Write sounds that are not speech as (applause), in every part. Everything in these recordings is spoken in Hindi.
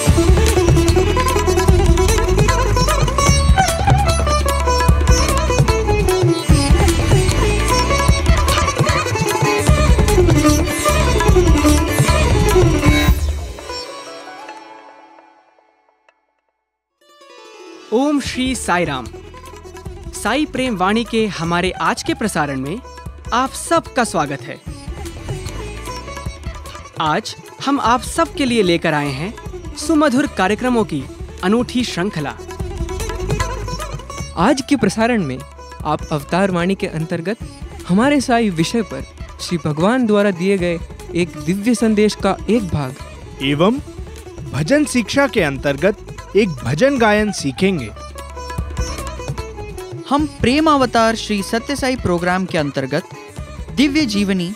ओम श्री साई राम। साई प्रेम वाणी के हमारे आज के प्रसारण में आप सबका स्वागत है। आज हम आप सबके लिए लेकर आए हैं सुमधुर कार्यक्रमों की अनूठी श्रृंखला। आज के प्रसारण में आप अवतार वाणी के अंतर्गत हमारे साई विषय पर श्री भगवान द्वारा दिए गए एक दिव्य संदेश का एक भाग एवं भजन शिक्षा के अंतर्गत एक भजन गायन सीखेंगे। हम प्रेम अवतार श्री सत्य साई प्रोग्राम के अंतर्गत दिव्य जीवनी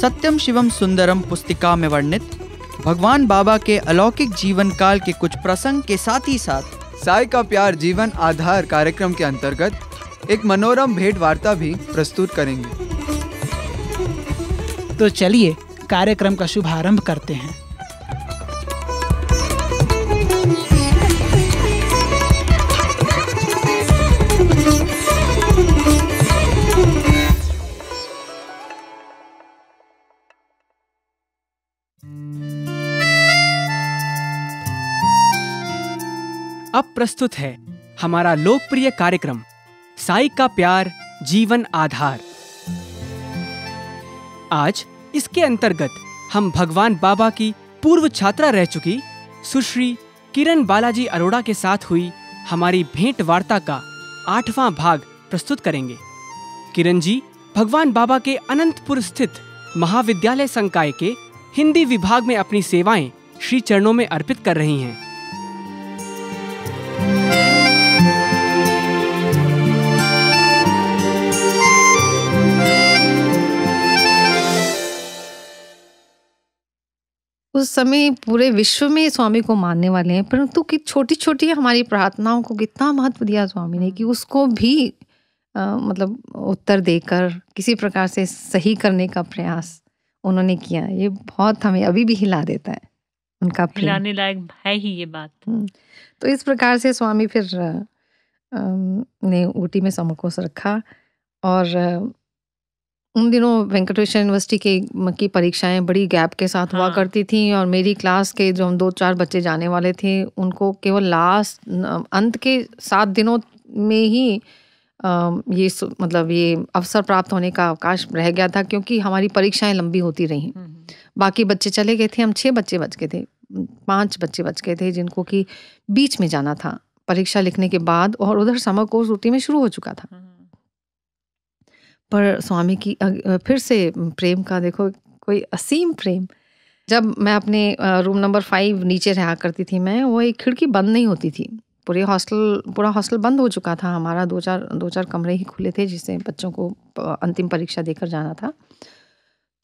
सत्यम शिवम सुंदरम पुस्तिका में वर्णित भगवान बाबा के अलौकिक जीवन काल के कुछ प्रसंग के साथ ही साथ, साई का प्यार जीवन आधार कार्यक्रम के अंतर्गत एक मनोरम भेंट वार्ता भी प्रस्तुत करेंगे। तो चलिए, कार्यक्रम का शुभारंभ करते हैं। अब प्रस्तुत है हमारा लोकप्रिय कार्यक्रम, साई का प्यार, जीवन आधार। आज इसके अंतर्गत हम भगवान बाबा की पूर्व छात्रा रह चुकी, सुश्री किरण बालाजी अरोड़ा के साथ हुई हमारी भेंट वार्ता का आठवां भाग प्रस्तुत करेंगे। किरण जी, भगवान बाबा के अनंतपुर स्थित महाविद्यालय संकाय के हिंदी विभाग में अपनी सेवाएँ श्री चरणों में अर्पित कर रही हैं। उस समय पूरे विश्व में स्वामी को मानने वाले हैं परंतु कि छोटी छोटी हमारी प्रार्थनाओं को कितना महत्व दिया स्वामी ने कि उसको भी आ, मतलब उत्तर देकर किसी प्रकार से सही करने का प्रयास उन्होंने किया ये बहुत हमें अभी भी हिला देता है उनका हिलाने लायक है ही ये बात। हम्म, तो इस प्रकार से स्वामी फिर अम, ने ऊटी में समकोस रखा और उन दिनों वेंकटेश्वर यूनिवर्सिटी के की परीक्षाएँ बड़ी गैप के साथ हाँ। हुआ। करती थी और मेरी क्लास के जो हम दो चार बच्चे जाने वाले थे उनको केवल लास्ट अंत के सात दिनों में ही ये मतलब ये अवसर प्राप्त होने का अवकाश रह गया था क्योंकि हमारी परीक्षाएँ लंबी होती रहीं बाकी बच्चे चले गए थे हम छः बच्चे बच गए थे पाँच बच्चे बच गए थे जिनको कि बीच में जाना था परीक्षा लिखने के बाद और उधर समर कोर्स रूटी में शुरू हो चुका था पर स्वामी की फिर से प्रेम का देखो कोई असीम प्रेम। जब मैं अपने रूम नंबर फाइव नीचे रहा करती थी मैं वो एक खिड़की बंद नहीं होती थी। पूरे हॉस्टल पूरा हॉस्टल बंद हो चुका था हमारा। दो चार दो चार कमरे ही खुले थे जिससे बच्चों को अंतिम परीक्षा देकर जाना था।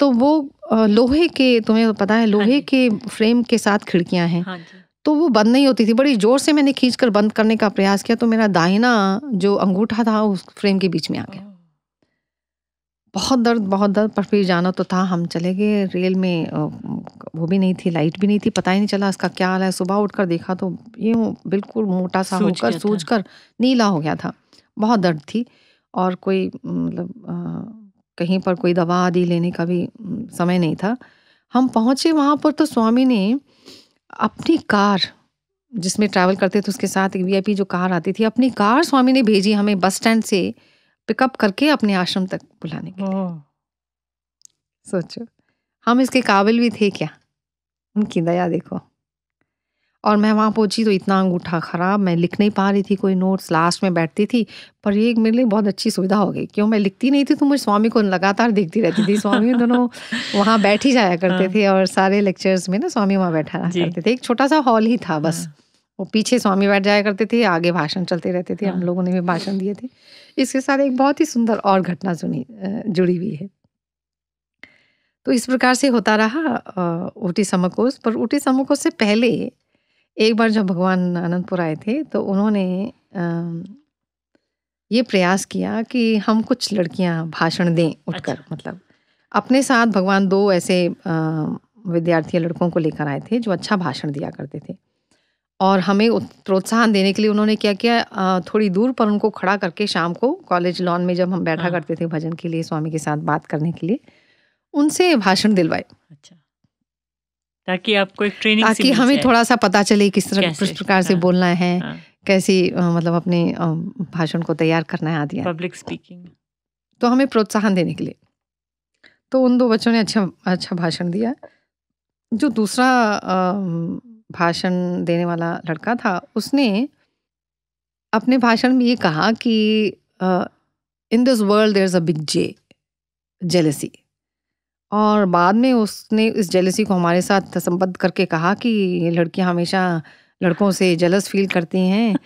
तो वो लोहे के तुम्हें पता है लोहे जी। के फ्रेम के साथ खिड़कियाँ हैं। हाँ तो वो बंद नहीं होती थी। बड़ी ज़ोर से मैंने खींच कर बंद करने का प्रयास किया तो मेरा दाहिना जो अंगूठा था उस फ्रेम के बीच में आ गया। बहुत दर्द बहुत दर्द पर फिर जाना तो था हम चले गए। रेल में वो भी नहीं थी लाइट भी नहीं थी पता ही नहीं चला इसका क्या हाल है। सुबह उठकर देखा तो ये बिल्कुल मोटा सा होकर सूझ कर नीला हो गया था। बहुत दर्द थी और कोई मतलब कहीं पर कोई दवा आदि लेने का भी समय नहीं था। हम पहुँचे वहाँ पर तो स्वामी ने अपनी कार जिसमें ट्रैवल करते थे उसके साथ एक वीआईपी जो कार आती थी अपनी कार स्वामी ने भेजी हमें बस स्टैंड से। पिकअप करके अपने आश्रम तक बुलाने के लिए। सोचो। हम इसके काबिल भी थे क्या? उनकी दया देखो। और मैं वहाँ पहुँची तो इतना अंगूठा खराब मैं लिख नहीं पा रही थी कोई नोट्स लास्ट में बैठती थी पर ये मेरे लिए बहुत अच्छी सुविधा हो गई। क्यों? मैं लिखती नहीं थी तो मुझे स्वामी को लगातार देखती रहती थी। स्वामी (laughs) दोनों वहाँ बैठ ही जाया करते हाँ। थे और सारे लेक्चर्स में ना स्वामी वहाँ बैठा रहा करते थे। एक छोटा सा हॉल ही था बस। हाँ। वो पीछे स्वामी बैठ जाया करते थे आगे भाषण चलते रहते थे। हम हाँ। लोगों ने भी भाषण दिए थे। इसके साथ एक बहुत ही सुंदर और घटना सुनी जुड़ी हुई है। तो इस प्रकार से होता रहा ऊटी समकोस पर ऊटी समकोस से पहले एक बार जब भगवान आनंदपुर आए थे तो उन्होंने ये प्रयास किया कि हम कुछ लड़कियाँ भाषण दें उठकर अच्छा। मतलब। अपने साथ भगवान दो ऐसे विद्यार्थी लड़कों को लेकर आए थे जो अच्छा भाषण दिया करते थे। और हमें प्रोत्साहन देने के लिए उन्होंने क्या किया थोड़ी दूर पर उनको खड़ा करके शाम को कॉलेज लॉन में जब हम बैठा हाँ। करते थे भजन के लिए स्वामी के साथ बात करने के लिए उनसे भाषण दिलवाए। अच्छा। ताकि आपको एक ट्रेनिंग ताकि हमें थोड़ा सा पता चले किस तरह किस? प्रकार से हाँ, बोलना है हाँ, कैसी मतलब अपने भाषण को तैयार करना है आदि। पब्लिक स्पीकिंग तो हमें प्रोत्साहन देने के लिए। तो उन दो बच्चों ने अच्छा अच्छा भाषण दिया। जो दूसरा भाषण देने वाला लड़का था, उसने अपने भाषण में ये कहा कि in this world there is a big j jealousy और बाद में उसने इस जेलसी को हमारे साथ संबद्ध करके कहा कि लड़कियाँ हमेशा लड़कों से जलस फील करती हैं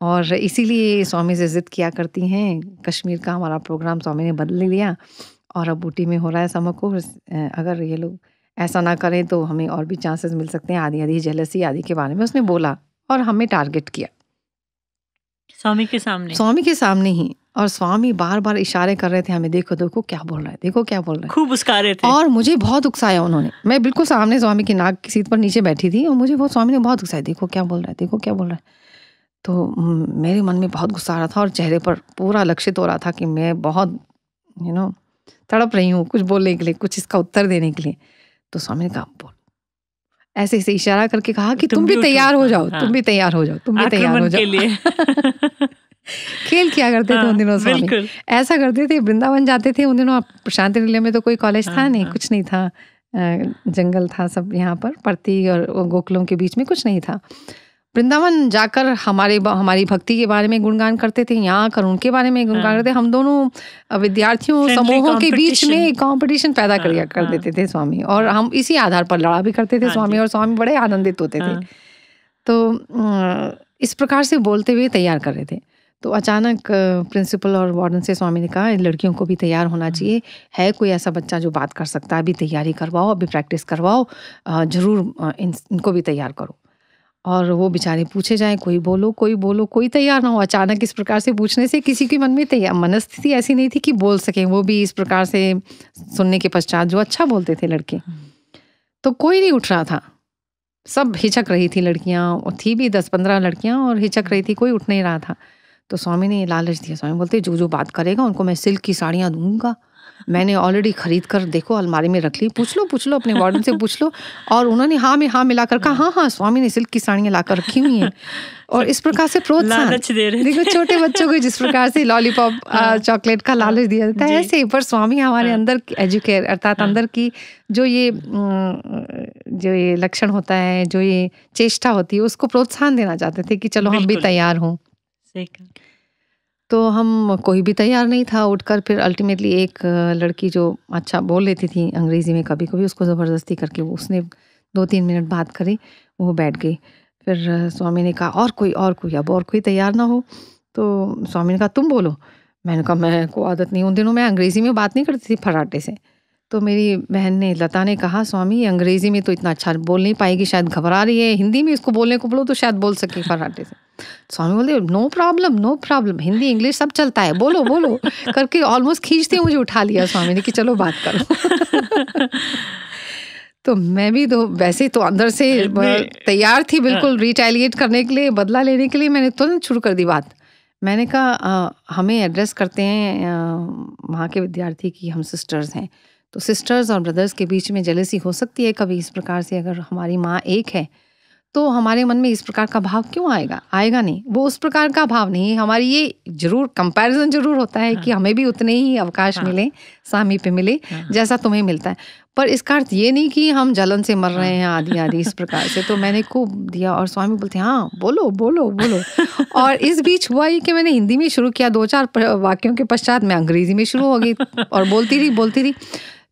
और इसीलिए स्वामी से ज़िद किया करती हैं। कश्मीर का हमारा प्रोग्राम स्वामी ने बदल लिया और अब बूटी में हो रहा है समर को अगर ये लोग ऐसा ना करें तो हमें और भी चांसेस मिल सकते हैं। आदि आदि जेलसी आदि के बारे में उसने बोला और हमें टारगेट किया। स्वामी के सामने। स्वामी के सामने ही। और स्वामी बार बार इशारे कर रहे थे हमें देखो देखो क्या बोल रहा है देखो क्या बोल रहा है। खूब उसका रहे थे। और मुझे बहुत उकसाया उन्होंने। मैं बिल्कुल सामने स्वामी की नाक की सीट पर नीचे बैठी थी और मुझे बहुत स्वामी ने बहुत उकसाया देखो क्या बोल रहा है देखो क्या बोल रहा है। तो मेरे मन में बहुत गुस्सा आ रहा था और चेहरे पर पूरा लक्षित हो रहा था कि मैं बहुत यू नो तड़प रही हूँ कुछ बोलने के लिए कुछ इसका उत्तर देने के लिए। तो स्वामी ने कहा बोल। ऐसे ऐसे इशारा करके कहा कि तुम तुम भी तैयार हो जाओ हाँ। तुम भी तैयार हो जाओ तुम भी तैयार हो जाओ। (laughs) खेल किया करते थे हाँ, उन दिनों स्वामी। ऐसा करते थे वृंदावन जाते थे उन दिनों शांति निलय में तो कोई कॉलेज था हाँ, नहीं हाँ। कुछ नहीं था। जंगल था सब यहाँ पर परती और गोकुलों के बीच में कुछ नहीं था। वृंदावन जाकर हमारे हमारी भक्ति के बारे में गुणगान करते थे यहाँ आकर उनके बारे में गुणगान हाँ। करते हम दोनों विद्यार्थियों समूहों के बीच में। कंपटीशन पैदा कर हाँ, कर हाँ। देते थे स्वामी और हम इसी आधार पर लड़ा भी करते थे स्वामी और स्वामी बड़े आनंदित होते थे। तो इस प्रकार से बोलते हुए तैयार कर रहे थे। तो अचानक प्रिंसिपल और वार्डन से स्वामी ने कहा लड़कियों को भी तैयार होना चाहिए। है कोई ऐसा बच्चा जो बात कर सकता है अभी तैयारी करवाओ अभी प्रैक्टिस करवाओ ज़रूर इन, इनको भी तैयार करो। और वो बेचारे पूछे जाएँ कोई बोलो कोई बोलो कोई तैयार ना हो। अचानक इस प्रकार से पूछने से किसी के मन में तैयार मनस्थिति ऐसी नहीं थी कि बोल सकें। वो भी इस प्रकार से सुनने के पश्चात जो अच्छा बोलते थे लड़के। तो कोई नहीं उठ रहा था। सब हिचक रही थी लड़कियाँ और थी भी दस पंद्रह लड़कियाँ और हिचक रही थी कोई उठ नहीं रहा था। तो स्वामी ने लालच दिया। स्वामी बोलते जो जो बात करेगा उनको मैं सिल्क की साड़ियाँ दूँगा। मैंने ऑलरेडी खरीद कर देखो अलमारी में रख ली। पूछ लो पूछ लो अपने वार्डन से पूछ लो। और उन्होंने हाँ में हाँ मिलाकर कहा हाँ हाँ स्वामी ने सिल्क की साड़ियाँ ला कर रखी हुई हैं। और इस प्रकार से प्रोत्साहन। दे रहे देखो छोटे बच्चों को जिस प्रकार से लॉलीपॉप चॉकलेट का लालच दिया जाता है ऐसे ही। पर स्वामी हमारे हाँ। अंदर एजुकेट अर्थात हाँ। अंदर की जो ये जो ये लक्षण होता है जो ये चेष्टा होती है उसको प्रोत्साहन देना चाहते थे कि चलो हम भी तैयार हों। तो हम कोई भी तैयार नहीं था उठकर, फिर अल्टीमेटली एक लड़की जो अच्छा बोल लेती थी अंग्रेज़ी में कभी कभी उसको ज़बरदस्ती करके वो उसने दो तीन मिनट बात करी, वो बैठ गई। फिर स्वामी ने कहा, और कोई और कोई, अब और कोई तैयार ना हो। तो स्वामी ने कहा, तुम बोलो। मैंने कहा, मैं को आदत नहीं, उन दिनों मैं अंग्रेज़ी में बात नहीं करती थी फराटे से। तो मेरी बहन ने लता ने कहा स्वामी अंग्रेज़ी में तो इतना अच्छा बोल नहीं पाएगी शायद घबरा रही है। हिंदी में इसको बोलने को बोलो तो शायद बोल सके फराटे से। स्वामी बोलते no problem no problem Hindi English सब चलता है। बोलो बोलो। करके ऑलमोस्ट खींचते मुझे उठा लिया स्वामी ने कि चलो बात करो। तो मैं भी तो वैसे तो अंदर से तैयार थी बिल्कुल रिटेलिएट करने के लिए बदला लेने के लिए। मैंने तुरंत शुरू कर दी बात। मैंने कहा हमें एड्रेस करते हैं वहाँ के विद्यार्थी की हम सिस्टर्स हैं। तो सिस्टर्स और ब्रदर्स के बीच में जेलसी हो सकती है कभी इस प्रकार से अगर हमारी माँ एक है तो हमारे मन में इस प्रकार का भाव क्यों आएगा? आएगा नहीं। वो उस प्रकार का भाव नहीं हमारी ये ज़रूर कंपैरिजन ज़रूर होता है हाँ। कि हमें भी उतने ही अवकाश हाँ। मिले सामी पे मिले हाँ। जैसा तुम्हें मिलता है। पर इसका अर्थ ये नहीं कि हम जलन से मर रहे हैं आदि आदि इस प्रकार से। तो मैंने खूब दिया और स्वामी बोलते हैं हाँ बोलो बोलो बोलो। (laughs) और इस बीच हुआ ये कि मैंने हिंदी में शुरू किया दो चार वाक्यों के पश्चात मैं अंग्रेज़ी में शुरू हो गई और बोलती रही बोलती रही।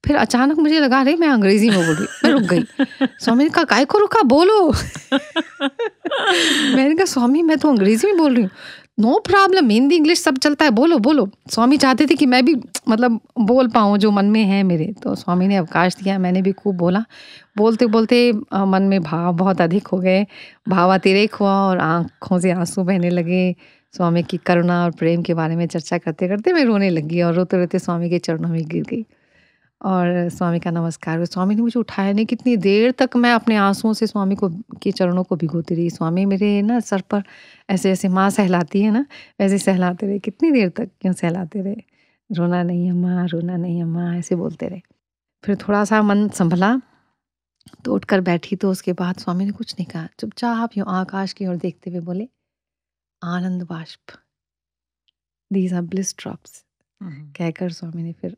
फिर अचानक मुझे लगा रही मैं अंग्रेज़ी में बोल मैं रुक गई। (laughs) स्वामी ने कहा, काय को रुका बोलो। (laughs) मैंने कहा, स्वामी, मैं तो अंग्रेज़ी में बोल रही हूँ। नो प्रॉब्लम हिंदी इंग्लिश सब चलता है, बोलो बोलो। स्वामी चाहते थे कि मैं भी मतलब बोल पाऊँ जो मन में है मेरे। तो स्वामी ने अवकाश दिया, मैंने भी खूब बोला। बोलते बोलते मन में भाव बहुत अधिक हो गए। भावातिरेक हुआ और आँखों से आँसू बहने लगे। स्वामी की करुणा और प्रेम के बारे में चर्चा करते करते मैं रोने लगी और रोते रोते स्वामी के चरणों में गिर गई। और स्वामी का नमस्कार। हुआ स्वामी ने मुझे उठाया नहीं कितनी देर तक मैं अपने आंसुओं से स्वामी को के चरणों को भिगोती रही। स्वामी मेरे ना सर पर ऐसे ऐसे माँ सहलाती है ना वैसे सहलाते रहे। कितनी देर तक क्यों सहलाते रहे? रोना नहीं अम्मा रोना नहीं अम्मा ऐसे बोलते रहे। फिर थोड़ा सा मन संभला तो उठकर बैठी तो उसके बाद स्वामी ने कुछ नहीं कहा। चुपचाप यूँ आकाश की ओर देखते हुए बोले आनंद बाष्प। दीज आर ब्लिस ड्रॉप्स कहकर स्वामी ने फिर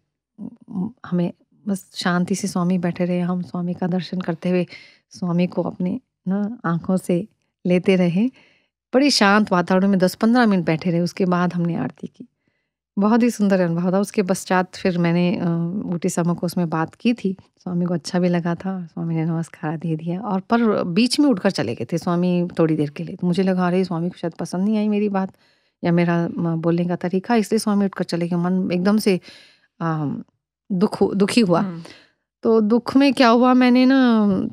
हमें बस शांति से स्वामी बैठे रहे, हम स्वामी का दर्शन करते हुए स्वामी को अपने, ना, आँखों से लेते रहे। बड़ी शांत वातावरण में दस पंद्रह मिनट बैठे रहे, उसके बाद हमने आरती की। बहुत ही सुंदर अनुभव था। उसके पश्चात फिर मैंने ऊटी समूह को उसमें बात की थी। स्वामी को अच्छा भी लगा था, स्वामी ने नमस्कार दे दिया और पर बीच में उठकर चले गए थे स्वामी थोड़ी देर के लिए। तो मुझे लगा, अरे, स्वामी को शायद पसंद नहीं आई मेरी बात या मेरा बोलने का तरीका, इसलिए स्वामी उठकर चले गए। मन एकदम से दुख दुखी हुआ। तो दुख में क्या हुआ मैंने ना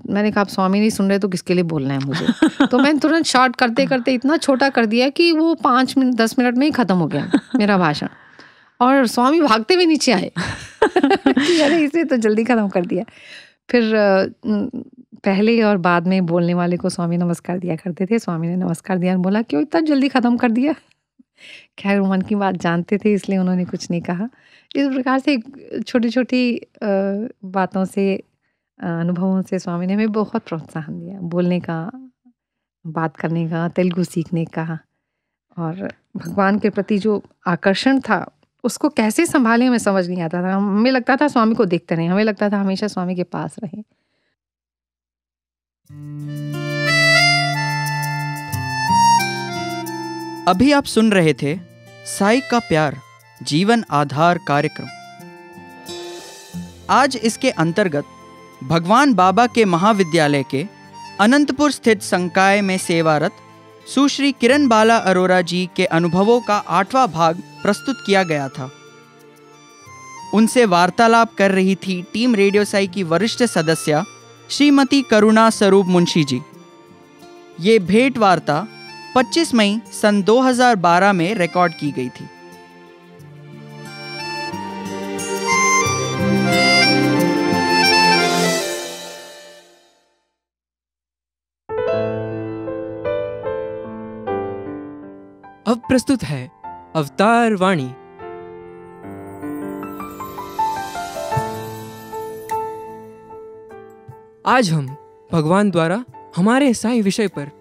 मैंने कहा आप स्वामी नहीं सुन रहे तो किसके लिए बोलना है मुझे? (laughs) तो मैंने तुरंत शॉर्ट करते करते इतना छोटा कर दिया कि वो पाँच मिनट दस मिनट में ही ख़त्म हो गया मेरा भाषण। और स्वामी भागते हुए नीचे आए। (laughs) अरे इसे तो जल्दी ख़त्म कर दिया। फिर पहले और बाद में बोलने वाले को स्वामी नमस्कार दिया करते थे। स्वामी ने नमस्कार दिया और बोला क्यों इतना जल्दी ख़त्म कर दिया। खैर, मन की बात जानते थे, इसलिए उन्होंने कुछ नहीं कहा। इस प्रकार से छोटी छोटी बातों से अनुभवों से स्वामी ने हमें बहुत प्रोत्साहन दिया, बोलने का, बात करने का, तेलुगु सीखने का। और भगवान के प्रति जो आकर्षण था, उसको कैसे संभालें हमें समझ नहीं आता था। हमें लगता था स्वामी को देखते रहें, हमें लगता था हमेशा स्वामी के पास रहें। अभी आप सुन रहे थे साई का प्यार जीवन आधार कार्यक्रम। आज इसके अंतर्गत भगवान बाबा के महाविद्यालय के अनंतपुर स्थित संकाय में सेवारत सुश्री किरण बाला अरोरा जी के अनुभवों का आठवां भाग प्रस्तुत किया गया था। उनसे वार्तालाप कर रही थी टीम रेडियो साई की वरिष्ठ सदस्य श्रीमती करुणा स्वरूप मुंशी जी। ये भेंट वार्ता 25 मई सन 2012 में रिकॉर्ड की गई थी। अब प्रस्तुत है अवतार वाणी। आज हम भगवान द्वारा हमारे साई विषय पर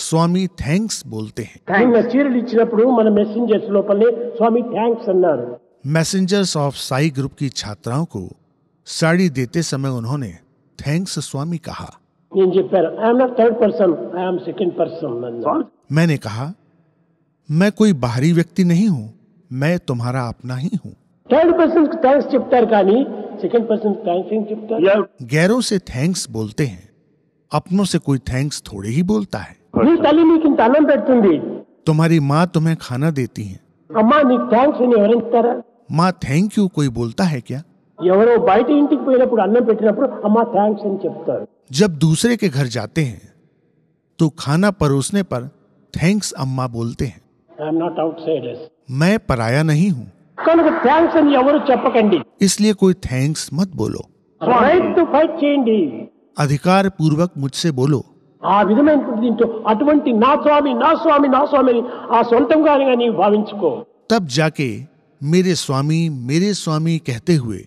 स्वामी थैंक्स बोलते हैं నిన్న చీరలు ఇచ్చినప్పుడు మన మెసెంజర్స్ లోపలనే స్వామి థ్యాంక్స్ అన్నారు मैसेंजर्स ऑफ साई ग्रुप की छात्राओं को साड़ी देते समय उन्होंने थैंक्स स्वामी कहा నేను చెప్పాను I'm not third person I'm second person అన్నారు मैंने कहा मैं कोई बाहरी व्यक्ति नहीं हूँ मैं तुम्हारा अपना ही हूँ థర్డ్ పర్సన్ కి థ్యాంక్స్ చెప్తారు కానీ సెకండ్ పర్సన్ థ్యాంక్స్ ఏం చెప్తారు गैरों से थैंक्स बोलते हैं अपनों से कोई थैंक्स थोड़े ही बोलता है నీ తల్లి నీకు ఇంత అన్నం పెడుతుంది तुम्हारी माँ तुम्हें खाना देती है అమ్మా నీకు థ్యాంక్స్ అని ఎవరు చెప్తారా माँ थैंक यू कोई बोलता है क्या ఎవరో బయట ఇంటికి పోయినప్పుడు అన్నం పెట్టినప్పుడు అమ్మా థ్యాంక్స్ అని చెప్తారు जब दूसरे के घर जाते हैं तो खाना परोसने पर थैंक्स अम्मा बोलते हैं ఐఎమ్ నాట్ అవుట్ సైడర్స్ मैं पराया नहीं हूँ కనుక థ్యాంక్స్ అని ఎవరు చెప్పకండి इसलिए कोई थैंक्स मत बोलो రైట్ టు ఫైట్ చేయండి अधिकार पूर्वक मुझसे बोलो ఆ విధమైనటువంటి దీంతో అటువంటి నా స్వామి నా స్వామి నా స్వామి అని ఆ సొంతంగానే నీవు భావించుకో तब जाके मेरे स्वामी मेरे स्वामी कहते हुए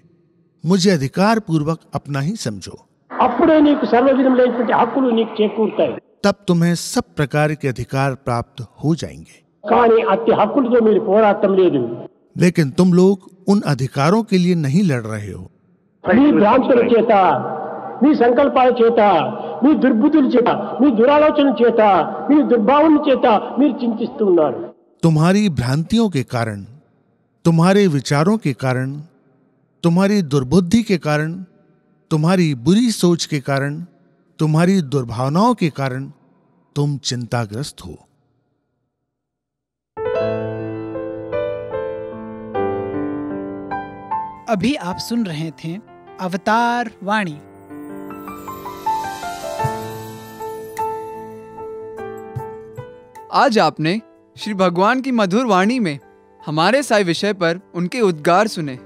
मुझे अधिकार पूर्वक अपना ही समझो అప్పుడే నీకు సర్వ విధములైనటువంటి హక్కులు నీకు చేకూరుతాయి तब तुम्हें सब प्रकार के अधिकार प्राप्त हो जाएंगे కానీ అట్టి హక్కులతో మీరు పోరాటం లేదు लेकिन तुम लोग उन अधिकारों के लिए नहीं लड़ रहे हो మీ భ్రాంతుల చేత మీ సంకల్పాల చేత మీ దుర్బుద్ధుల చేత మీ దురాలోచన చేత మీ దుర్భావన చేత మీరు చింతిస్తున్నారు तुम्हारी भ्रांतियों के कारण तुम्हारे विचारों के कारण तुम्हारी दुर्बुद्धि के कारण तुम्हारी बुरी सोच के कारण तुम्हारी दुर्भावनाओं के कारण तुम चिंताग्रस्त हो अभी आप सुन रहे थे अवतार वाणी आज आपने श्री भगवान की मधुर वाणी में हमारे साई विषय पर उनके उद्गार सुने।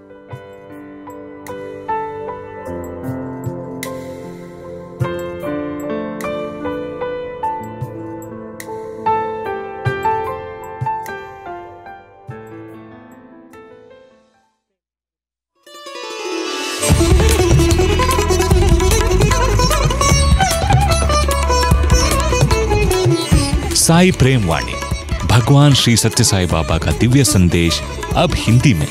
साई प्रेम वाणी, भगवान श्री सत्य साई बाबा का दिव्य संदेश अब हिंदी में।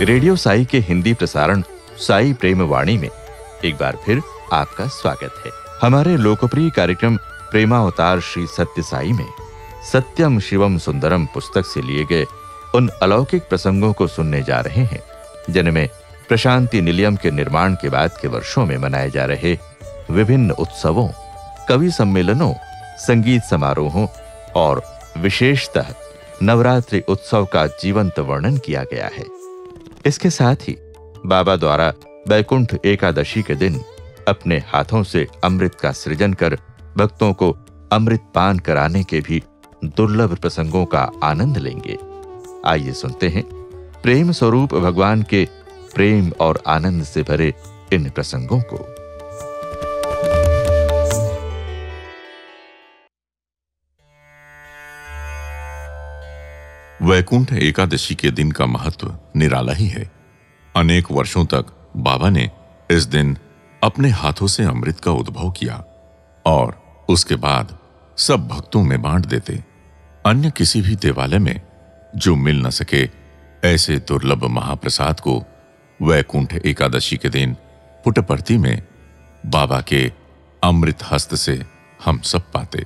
रेडियो साई के हिंदी प्रसारण, साई प्रेम वाणी में। एक बार फिर आपका स्वागत है। हमारे लोकप्रिय कार्यक्रम, प्रेमावतार श्री सत्य साई में। सत्यम शिवम सुंदरम पुस्तक से लिए गए उन अलौकिक प्रसंगों को सुनने जा रहे हैं, जिनमें प्रशांति निलयम के निर्माण के बाद के वर्षों में मनाए जा रहे विभिन्न उत्सवों, कवि सम्मेलनों, संगीत समारोहों और विशेषतः नवरात्रि उत्सव का जीवंत वर्णन किया गया है। इसके साथ ही बाबा द्वारा बैकुंठ एकादशी के दिन अपने हाथों से अमृत का सृजन कर भक्तों को अमृत पान कराने के भी दुर्लभ प्रसंगों का आनंद लेंगे। आइए सुनते हैं। प्रेम स्वरूप भगवान के प्रेम और आनंद से भरे इन प्रसंगों को। वैकुंठ एकादशी के दिन का महत्व निराला ही है। अनेक वर्षों तक बाबा ने इस दिन अपने हाथों से अमृत का उद्भव किया और उसके बाद सब भक्तों में बांट देते। अन्य किसी भी देवालय में जो मिल न सके, ऐसे दुर्लभ महाप्रसाद को वैकुंठ एकादशी के दिन पुटपर्ती में बाबा के अमृत हस्त से हम सब पाते।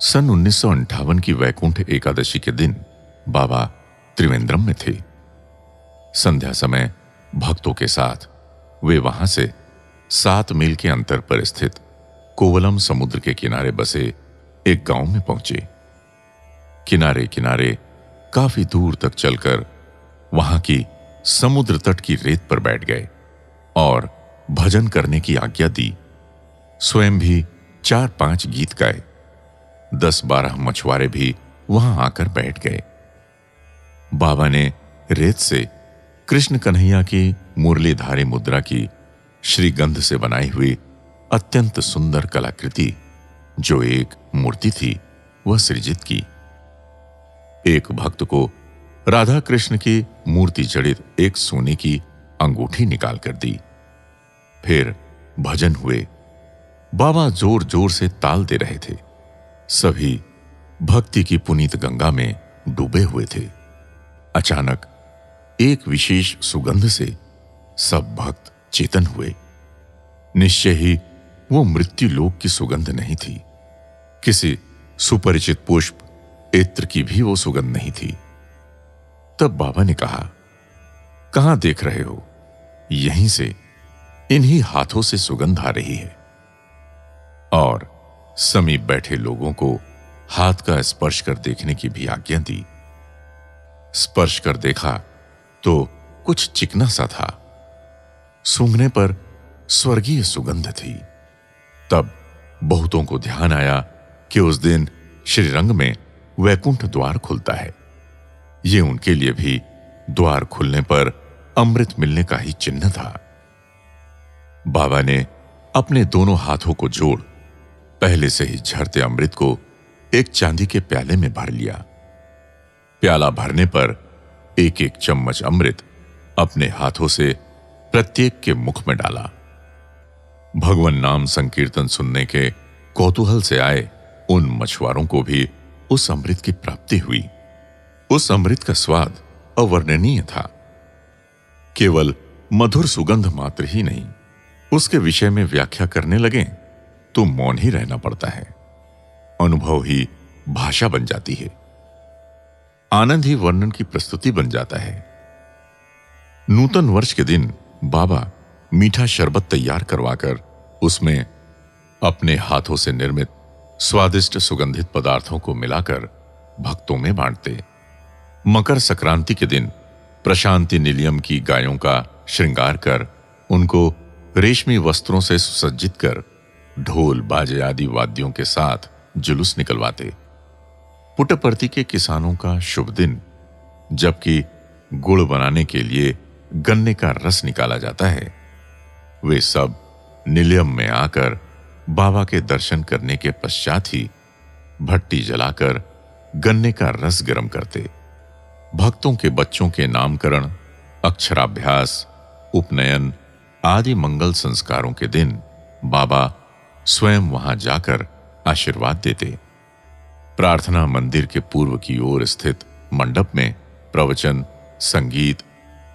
सन उन्नीस सौ अठावन की वैकुंठ एकादशी के दिन बाबा त्रिवेंद्रम में थे। संध्या समय भक्तों के साथ वे वहाँ से सात मील के अंतर पर स्थित कोवलम समुद्र के किनारे बसे एक गाँव में पहुँचे। किनारे किनारे काफ़ी दूर तक चलकर वहाँ की समुद्र तट की रेत पर बैठ गए और भजन करने की आज्ञा दी। स्वयं भी चार पाँच गीत गाए। दस बारह मछुआरे भी वहाँ आकर बैठ गए। बाबा ने रेत से कृष्ण कन्हैया की मुरलीधारी मुद्रा की श्रीगंध से बनाई हुई अत्यंत सुंदर कलाकृति, जो एक मूर्ति थी, वह सृजित की। एक भक्त को राधा कृष्ण की मूर्ति जड़ित एक सोने की अंगूठी निकाल कर दी। फिर भजन हुए। बाबा ज़ोर ज़ोर से ताल दे रहे थे। सभी भक्ति की पुनीत गंगा में डूबे हुए थे। अचानक एक विशेष सुगंध से सब भक्त चेतन हुए। निश्चय ही वो मृत्यु लोक की सुगंध नहीं थी। किसी सुपरिचित पुष्प इत्र की भी वो सुगंध नहीं थी। तब बाबा ने कहा, कहाँ देख रहे हो? यहीं से, इन्हीं हाथों से सुगंध आ रही है। और समीप बैठे लोगों को हाथ का स्पर्श कर देखने की भी आज्ञा दी। स्पर्श कर देखा तो कुछ चिकना सा था। सूंघने पर स्वर्गीय सुगंध थी। तब बहुतों को ध्यान आया कि उस दिन श्रीरंग में वैकुंठ द्वार खुलता है। ये उनके लिए भी द्वार खुलने पर अमृत मिलने का ही चिन्ह था। बाबा ने अपने दोनों हाथों को जोड़, पहले से ही झरते अमृत को एक चांदी के प्याले में भर लिया। प्याला भरने पर एक एक चम्मच अमृत अपने हाथों से प्रत्येक के मुख में डाला। भगवान नाम संकीर्तन सुनने के कौतूहल से आए उन मछुआरों को भी उस अमृत की प्राप्ति हुई। उस अमृत का स्वाद अवर्णनीय था। केवल मधुर सुगंध मात्र ही नहीं, उसके विषय में व्याख्या करने लगे तो मौन ही रहना पड़ता है। अनुभव ही भाषा बन जाती है। आनंद ही वर्णन की प्रस्तुति बन जाता है। नूतन वर्ष के दिन बाबा मीठा शरबत तैयार करवाकर उसमें अपने हाथों से निर्मित स्वादिष्ट सुगंधित पदार्थों को मिलाकर भक्तों में बांटते। मकर संक्रांति के दिन प्रशांति निलियम की गायों का श्रृंगार कर उनको रेशमी वस्त्रों से सुसज्जित कर ढोल, बाजे आदि वाद्यों के साथ जुलूस निकलवाते। पुटपर्ती के किसानों का शुभ दिन, जबकि गुड़ बनाने के लिए गन्ने का रस निकाला जाता है। वे सब निलयम में आकर बाबा के दर्शन करने के पश्चात ही भट्टी जलाकर गन्ने का रस गर्म करते। भक्तों के बच्चों के नामकरण, अक्षराभ्यास, उपनयन आदि मंगल संस्कारों के दिन बाबा स्वयं वहाँ जाकर आशीर्वाद देते। प्रार्थना मंदिर के पूर्व की ओर स्थित मंडप में प्रवचन, संगीत,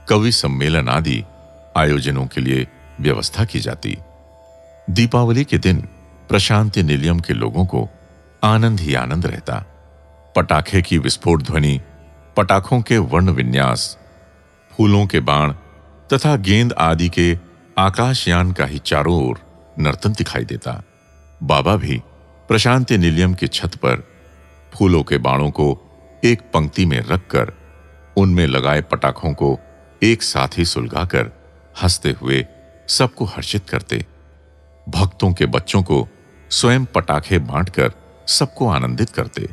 कवि सम्मेलन आदि आयोजनों के लिए व्यवस्था की जाती। दीपावली के दिन प्रशांति निलियम के लोगों को आनंद ही आनंद रहता। पटाखे की विस्फोट ध्वनि पटाखों के वर्ण विन्यास, फूलों के बाण तथा गेंद आदि के आकाशयान का ही चारों ओर नर्तन दिखाई देता। बाबा भी प्रशांति निलियम की छत पर फूलों के बाणों को एक पंक्ति में रखकर उनमें लगाए पटाखों को एक साथ ही सुलगाकर हँसते हुए सबको हर्षित करते। भक्तों के बच्चों को स्वयं पटाखे बांटकर सबको आनंदित करते।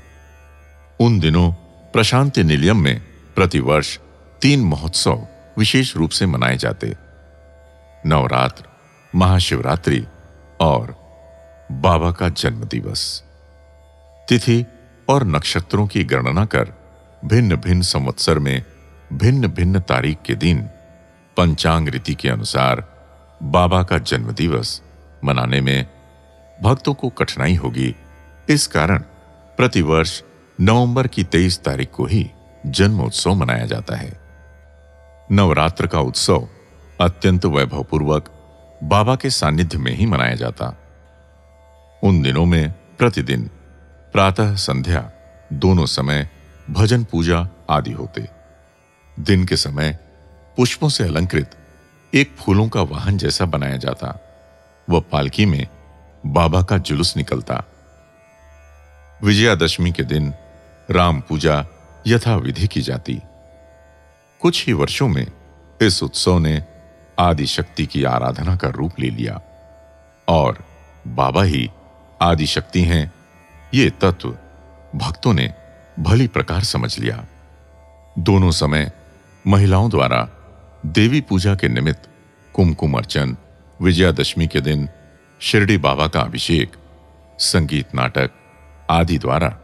उन दिनों प्रशांति निलियम में प्रतिवर्ष तीन महोत्सव विशेष रूप से मनाए जाते। नवरात्र, महाशिवरात्रि और बाबा का जन्म दिवस तिथि और नक्षत्रों की गणना कर भिन्न भिन्न संवत्सर में भिन्न भिन्न तारीख के दिन पंचांग रीति के अनुसार बाबा का जन्म दिवस मनाने में भक्तों को कठिनाई होगी। इस कारण प्रतिवर्ष नवंबर की तेईस तारीख को ही जन्मोत्सव मनाया जाता है। नवरात्र का उत्सव अत्यंत वैभवपूर्वक बाबा के सानिध्य में ही मनाया जाता। उन दिनों में प्रतिदिन प्रातः संध्या दोनों समय भजन पूजा आदि होते। दिन के समय पुष्पों से अलंकृत एक फूलों का वाहन जैसा बनाया जाता। वह पालकी में बाबा का जुलूस निकलता। विजयादशमी के दिन राम पूजा यथा विधि की जाती। कुछ ही वर्षों में इस उत्सव ने आदि शक्ति की आराधना का रूप ले लिया। और बाबा ही आदि शक्ति हैं, ये तत्व भक्तों ने भली प्रकार समझ लिया। दोनों समय महिलाओं द्वारा देवी पूजा के निमित्त कुमकुम अर्चन, विजयादशमी के दिन शिरडी बाबा का अभिषेक, संगीत नाटक आदि द्वारा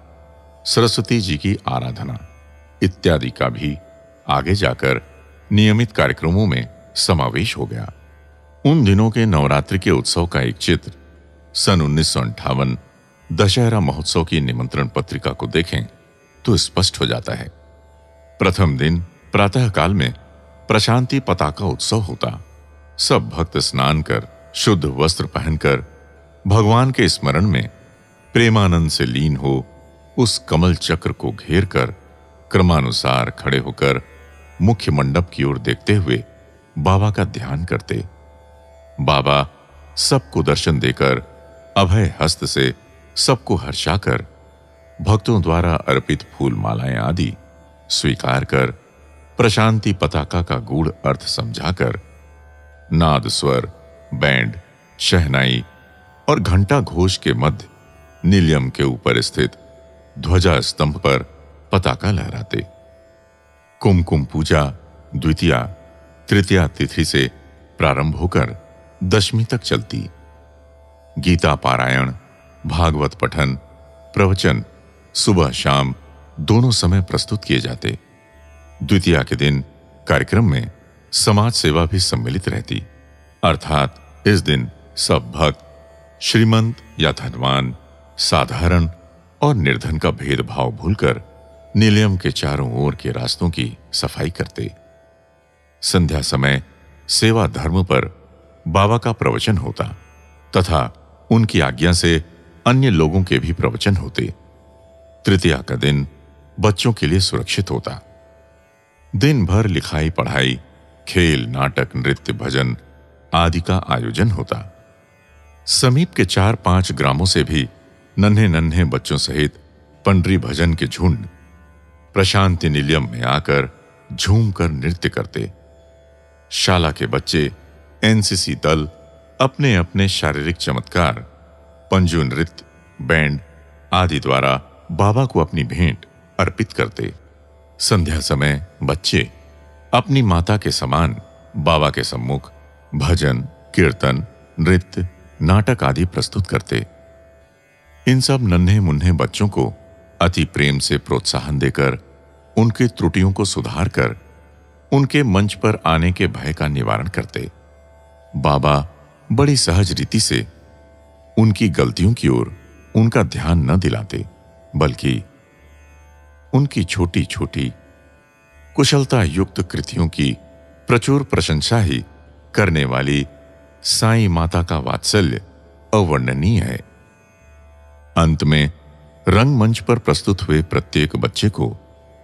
सरस्वती जी की आराधना इत्यादि का भी आगे जाकर नियमित कार्यक्रमों में समावेश हो गया। उन दिनों के नवरात्रि के उत्सव का एक चित्र सन उन्नीस दशहरा महोत्सव की निमंत्रण पत्रिका को देखें तो स्पष्ट हो जाता है। प्रथम दिन प्रातः काल में प्रशांति पताका उत्सव होता। सब भक्त स्नान कर शुद्ध वस्त्र पहनकर भगवान के स्मरण में प्रेमानंद से लीन हो उस कमल चक्र को घेर कर क्रमानुसार खड़े होकर मुख्य मंडप की ओर देखते हुए बाबा का ध्यान करते। बाबा सबको दर्शन देकर अभय हस्त से सबको हर्षाकर भक्तों द्वारा अर्पित फूल मालाएँ आदि स्वीकार कर प्रशांति पताका का गूढ़ अर्थ समझाकर नाद स्वर, बैंड, शहनाई और घंटा घोष के मध्य नीलियम के ऊपर स्थित ध्वजा स्तंभ पर पताका लहराते। कुमकुम पूजा द्वितीया, तृतीया तिथि से प्रारंभ होकर दशमी तक चलती। गीता पारायण, भागवत पठन, प्रवचन, सुबह शाम दोनों समय प्रस्तुत किए जाते। द्वितीया के दिन कार्यक्रम में समाज सेवा भी सम्मिलित रहती। अर्थात इस दिन सब भक्त, श्रीमंत या धनवान, साधारण और निर्धन का भेदभाव भूलकर नीलियम के चारों ओर के रास्तों की सफ़ाई करते। संध्या समय सेवा धर्म पर बाबा का प्रवचन होता, तथा उनकी आज्ञा से अन्य लोगों के भी प्रवचन होते। तृतीया का दिन बच्चों के लिए सुरक्षित होता। दिन भर लिखाई, पढ़ाई, खेल, नाटक, नृत्य, भजन आदि का आयोजन होता। समीप के चार पाँच ग्रामों से भी नन्हे नन्हे बच्चों सहित पंडरी भजन के झुंड प्रशांति निलयम में आकर झूमकर नृत्य करते। शाला के बच्चे, एनसीसी दल अपने अपने शारीरिक चमत्कार, पंजू नृत्य, बैंड आदि द्वारा बाबा को अपनी भेंट अर्पित करते। संध्या समय बच्चे अपनी माता के समान, बाबा के सम्मुख भजन, कीर्तन, नृत्य, नाटक आदि प्रस्तुत करते। इन सब नन्हे मुन्ने बच्चों को अति प्रेम से प्रोत्साहन देकर, उनकी त्रुटियों को सुधार कर, उनके मंच पर आने के भय का निवारण करते। बाबा बड़ी सहज रीति से उनकी गलतियों की ओर उनका ध्यान न दिलाते, बल्कि उनकी छोटी छोटी कुशलता युक्त कृतियों की प्रचुर प्रशंसा ही करने वाली साई माता का वात्सल्य अवर्णनीय है। अंत में रंगमंच पर प्रस्तुत हुए प्रत्येक बच्चे को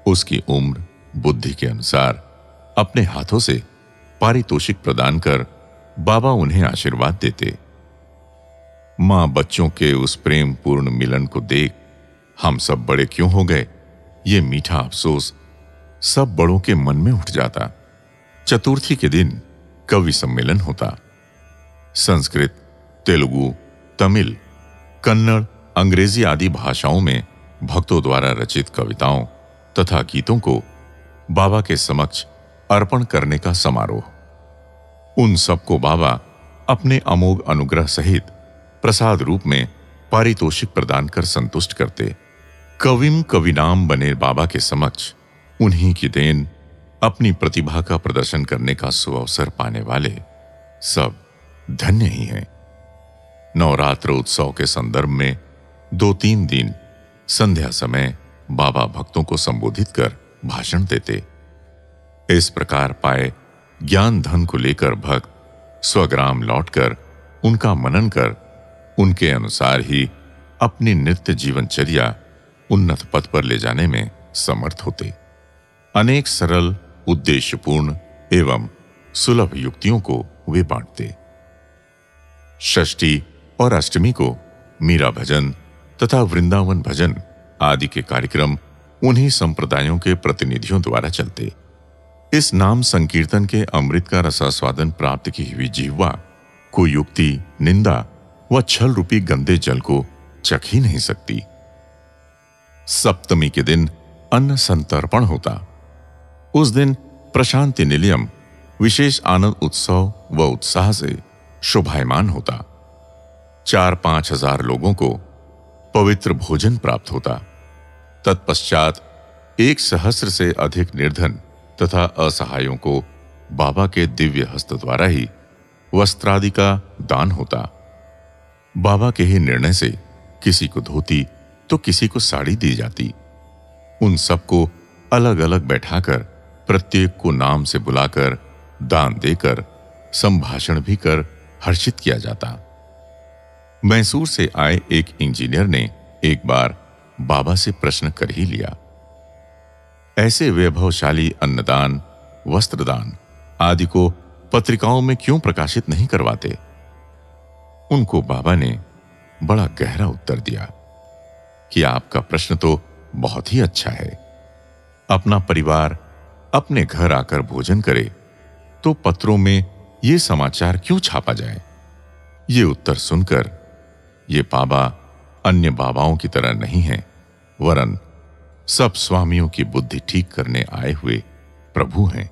उसकी उम्र, बुद्धि के अनुसार अपने हाथों से पारितोषिक प्रदान कर बाबा उन्हें आशीर्वाद देते। माँ बच्चों के उस प्रेम पूर्ण मिलन को देख हम सब बड़े क्यों हो गए? ये मीठा अफसोस सब बड़ों के मन में उठ जाता। चतुर्थी के दिन कवि सम्मेलन होता। संस्कृत, तेलुगु, तमिल, कन्नड़ अंग्रेज़ी आदि भाषाओं में भक्तों द्वारा रचित कविताओं तथा गीतों को बाबा के समक्ष अर्पण करने का समारोह। उन सबको बाबा अपने अमोघ अनुग्रह सहित प्रसाद रूप में पारितोषिक प्रदान कर संतुष्ट करते। कविम कविनाम बने बाबा के समक्ष उन्हीं की देन अपनी प्रतिभा का प्रदर्शन करने का सुअवसर पाने वाले सब धन्य ही हैं। नवरात्र उत्सव के संदर्भ में दो तीन दिन संध्या समय बाबा भक्तों को संबोधित कर भाषण देते। इस प्रकार पाए ज्ञान धन को लेकर भक्त स्वग्राम लौटकर उनका मनन कर उनके अनुसार ही अपनी नित्य जीवनचर्या उन्नत पथ पर ले जाने में समर्थ होते। अनेक सरल, उद्देश्यपूर्ण एवं सुलभ युक्तियों को वे बांटते। षष्ठी और अष्टमी को मीरा भजन तथा वृंदावन भजन आदि के कार्यक्रम उन्हीं संप्रदायों के प्रतिनिधियों द्वारा चलते। इस नाम संकीर्तन के अमृत का रसास्वादन प्राप्त की हुई जीवा को युक्ति निंदा व छल रूपी गंदे जल को चख ही नहीं सकती। सप्तमी के दिन अन्न संतर्पण होता। उस दिन प्रशांति निलयम विशेष आनंद उत्सव व उत्साह से शोभायमान होता। चार पाँच हज़ार लोगों को पवित्र भोजन प्राप्त होता। तत्पश्चात एक सहस्र से अधिक निर्धन तथा असहायों को बाबा के दिव्य हस्त द्वारा ही वस्त्रादि का दान होता। बाबा के ही निर्णय से किसी को धोती तो किसी को साड़ी दी जाती। उन सबको अलग अलग बैठाकर प्रत्येक को नाम से बुलाकर दान देकर, संभाषण भी कर हर्षित किया जाता। मैसूर से आए एक इंजीनियर ने एक बार बाबा से प्रश्न कर ही लिया। ऐसे वैभवशाली अन्नदान, वस्त्रदान आदि को पत्रिकाओं में क्यों प्रकाशित नहीं करवाते? उनको बाबा ने बड़ा गहरा उत्तर दिया कि आपका प्रश्न तो बहुत ही अच्छा है। अपना परिवार, अपने घर आकर भोजन करे तो पत्रों में ये समाचार क्यों छापा जाए? ये उत्तर सुनकर ये बाबा अन्य बाबाओं की तरह नहीं है, वरन सब स्वामियों की बुद्धि ठीक करने आए हुए प्रभु हैं।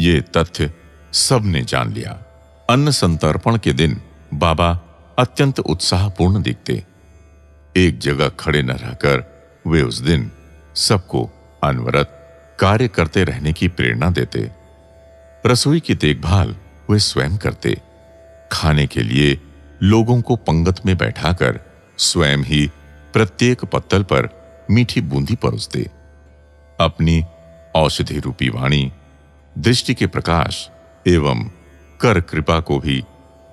ये तथ्य सबने जान लिया। अन्न संतर्पण के दिन बाबा अत्यंत उत्साहपूर्ण दिखते। एक जगह खड़े न रहकर वे उस दिन सबको अनवरत कार्य करते रहने की प्रेरणा देते। रसोई की देखभाल वे स्वयं करते। खाने के लिए लोगों को पंगत में बैठाकर स्वयं ही प्रत्येक पत्तल पर मीठी बूंदी परोसते। अपनी औषधि रूपी वाणी, दृष्टि के प्रकाश एवं कर कृपा को भी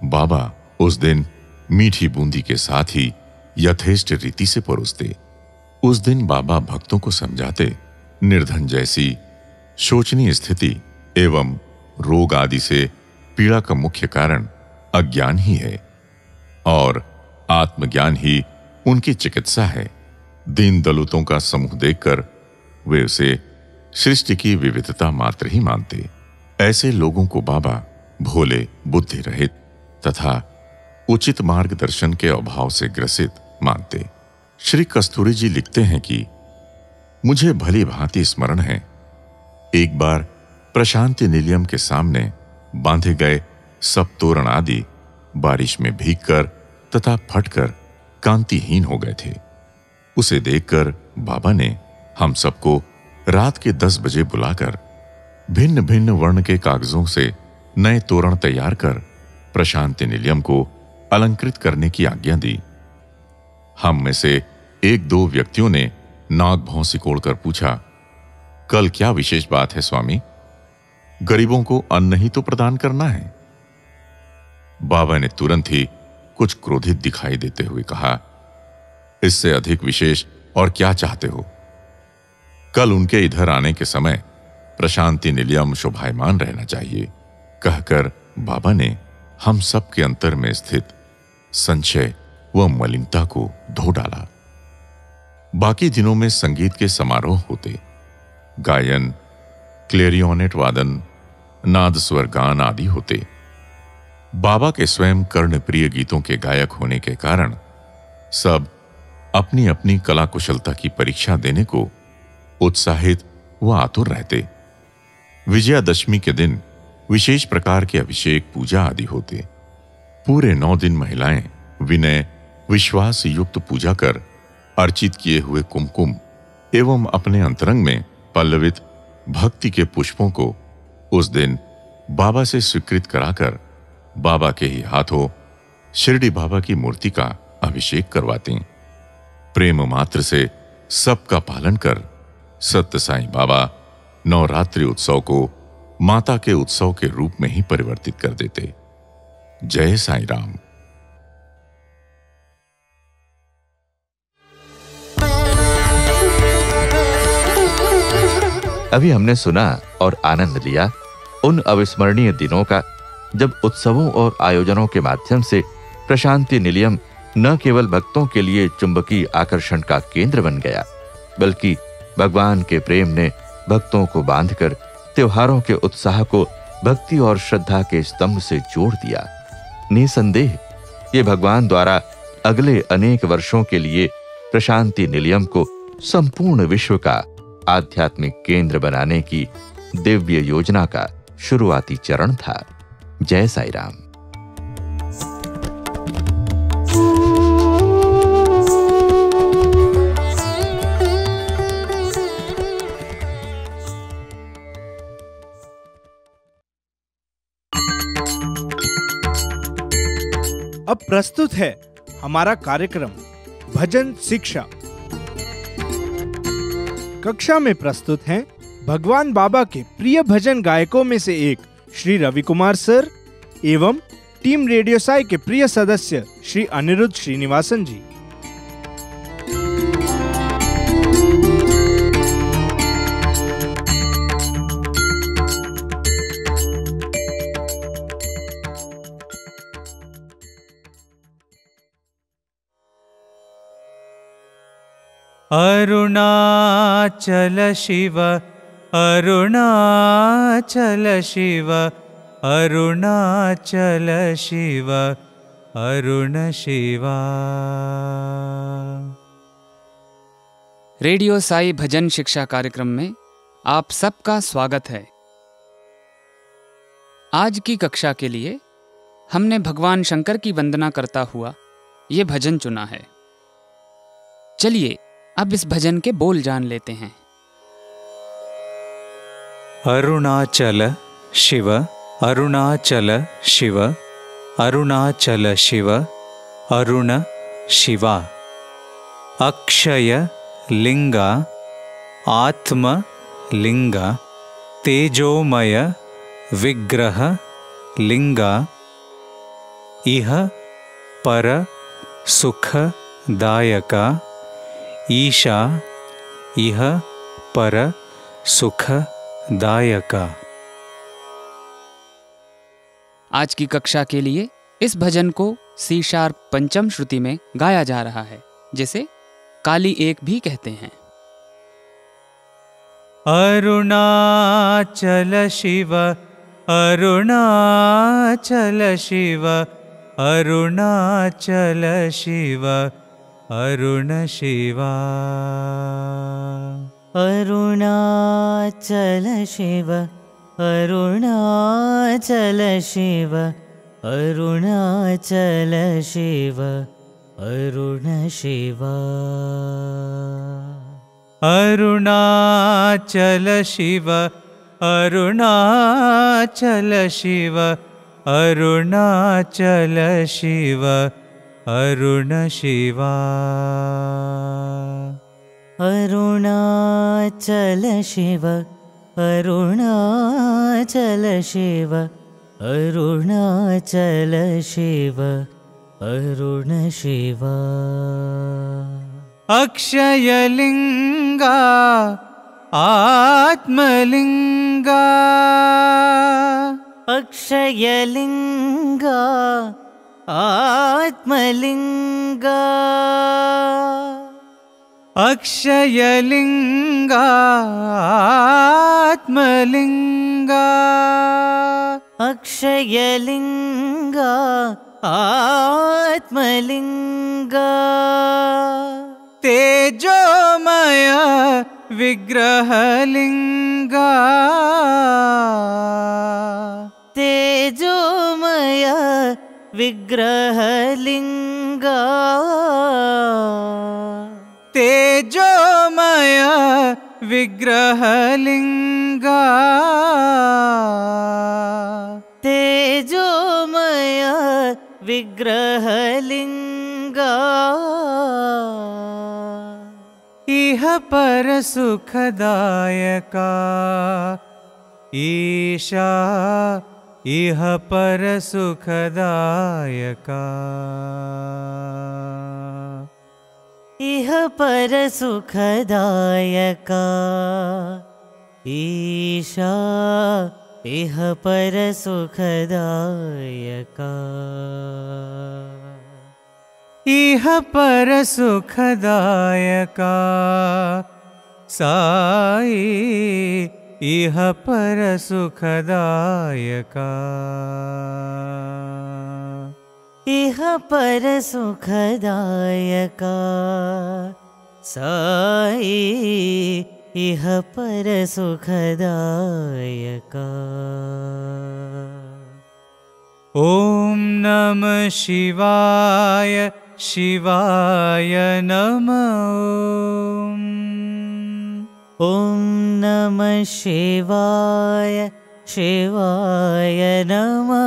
बाबा उस दिन मीठी बूंदी के साथ ही यथेष्ट रीति से परोसते। उस दिन बाबा भक्तों को समझाते, निर्धन जैसी शोचनीय स्थिति एवं रोग आदि से पीड़ा का मुख्य कारण अज्ञान ही है। और आत्मज्ञान ही उनकी चिकित्सा है। दीन दलितों का समूह देखकर वे उसे सृष्टि की विविधता मात्र ही मानते। ऐसे लोगों को बाबा भोले बुद्धि रहित तथा उचित मार्गदर्शन के अभाव से ग्रसित मानते। श्री कस्तूरी जी लिखते हैं कि, मुझे भली भांति स्मरण है। एक बार प्रशांति निलियम के सामने बांधे गए सब तोरण आदि बारिश में भीगकर तथा फटकर कांतिहीन हो गए थे। उसे देखकर बाबा ने हम सबको रात के दस बजे बुलाकर भिन्न भिन्न वर्ण के कागजों से नए तोरण तैयार कर प्रशांति निलियम को अलंकृत करने की आज्ञा दी। हम में से एक दो व्यक्तियों ने नाग भौं सिकोड़कर पूछा, कल क्या विशेष बात है स्वामी? गरीबों को अन्न ही तो प्रदान करना है? बाबा ने तुरंत ही कुछ क्रोधित दिखाई देते हुए कहा, इससे अधिक विशेष और क्या चाहते हो? कल उनके इधर आने के समय प्रशांति निलियम शोभायमान रहना चाहिए, कहकर बाबा ने हम सब के अंतर में स्थित संशय व मलिनता को धो डाला। बाकी दिनों में संगीत के समारोह होते, गायन, क्लेरियोनेट वादन, नाद स्वर गान आदि होते बाबा के स्वयं कर्ण प्रिय गीतों के गायक होने के कारण सब अपनी अपनी कला कुशलता की परीक्षा देने को उत्साहित व आतुर रहते। विजयादशमी के दिन विशेष प्रकार के अभिषेक, पूजा आदि होते। पूरे नौ दिन महिलाएँ विनय, विश्वास युक्त पूजा कर अर्चित किए हुए कुमकुम एवं अपने अंतरंग में पल्लवित भक्ति के पुष्पों को उस दिन बाबा से स्वीकृत कराकर बाबा के ही हाथों शिरडी बाबा की मूर्ति का अभिषेक करवाती। प्रेम मात्र से सबका पालन कर सत्य साईं बाबा नवरात्रि उत्सव को माता के उत्सव के रूप में ही परिवर्तित कर देते। जय साईं राम। अभी हमने सुना और आनंद लिया उन अविस्मरणीय दिनों का जब उत्सवों और आयोजनों के माध्यम से प्रशांति निलियम न केवल भक्तों के लिए चुंबकीय आकर्षण का केंद्र बन गया, बल्कि भगवान के प्रेम ने भक्तों को बांधकर त्योहारों के उत्साह को भक्ति और श्रद्धा के स्तंभ से जोड़ दिया। निसंदेह, ये भगवान द्वारा अगले अनेक वर्षों के लिए प्रशांति निलियम को संपूर्ण विश्व का आध्यात्मिक केंद्र बनाने की दिव्य योजना का शुरुआती चरण था। जय साई राम अब प्रस्तुत है हमारा कार्यक्रम, भजन शिक्षा। कक्षा में प्रस्तुत हैं भगवान बाबा के प्रिय भजन गायकों में से एक श्री रवि कुमार सर एवं टीम रेडियो साई के प्रिय सदस्य श्री अनिरुद्ध श्रीनिवासन जी। अरुणाचल शिव अरुणाचल शिव अरुणाचल शिव, अरुण शिवा। रेडियो साई भजन शिक्षा कार्यक्रम में आप सबका स्वागत है। आज की कक्षा के लिए हमने भगवान शंकर की वंदना करता हुआ ये भजन चुना है। चलिए अब इस भजन के बोल जान लेते हैं। अरुणाचल शिव अरुणाचल शिव अरुणाचल शिव अरुण शिवा अक्षय लिंगा आत्म लिंगा तेजोमय विग्रह लिंगा इह पर सुखदायका ईशा इह पर सुखदायका आज की कक्षा के लिए इस भजन को सी शार्प पंचम श्रुति में गाया जा रहा है जिसे काली एक भी कहते हैं। अरुणाचल शिव अरुणाचल शिव अरुणाचल शिव अरुण शिवा। अरुणाचल शिव अरुणाचल शिव अरुणाचल शिव अरुण शिवा। अरुणाचल शिव अरुणाचल शिव अरुणाचल शिव अरुण शिवा अरुणाचल शिव अरुणाचल शिव अरुणाचल शिव अरुण शिवा। अक्षयलिङ्गा आत्मलिङ्गा। अक्षयलिङ्गा आत्मलिङ्गा अक्षयलिङ्गा आत्मलिङ्गा। अक्षयलिङ्गा आत्मलिङ्गा। तेजोमय विग्रहलिङ्गा। तेजोमय विग्रहलिङ्गा विग्रहलिङ्गा। तेजोमय विग्रहलिङ्गा। इह परसुखदायका। ईशा इह परसुखदायका इह परसुखदायका। ईशा इह परसुखदायका। इह परसुखदायका। साई इह परसुखदायका इह परसुखदायका साई इह परसुखदायका ॐ नमः शिवाय शिवाय नमः। ॐ नमः शिवाय शिवाय नमः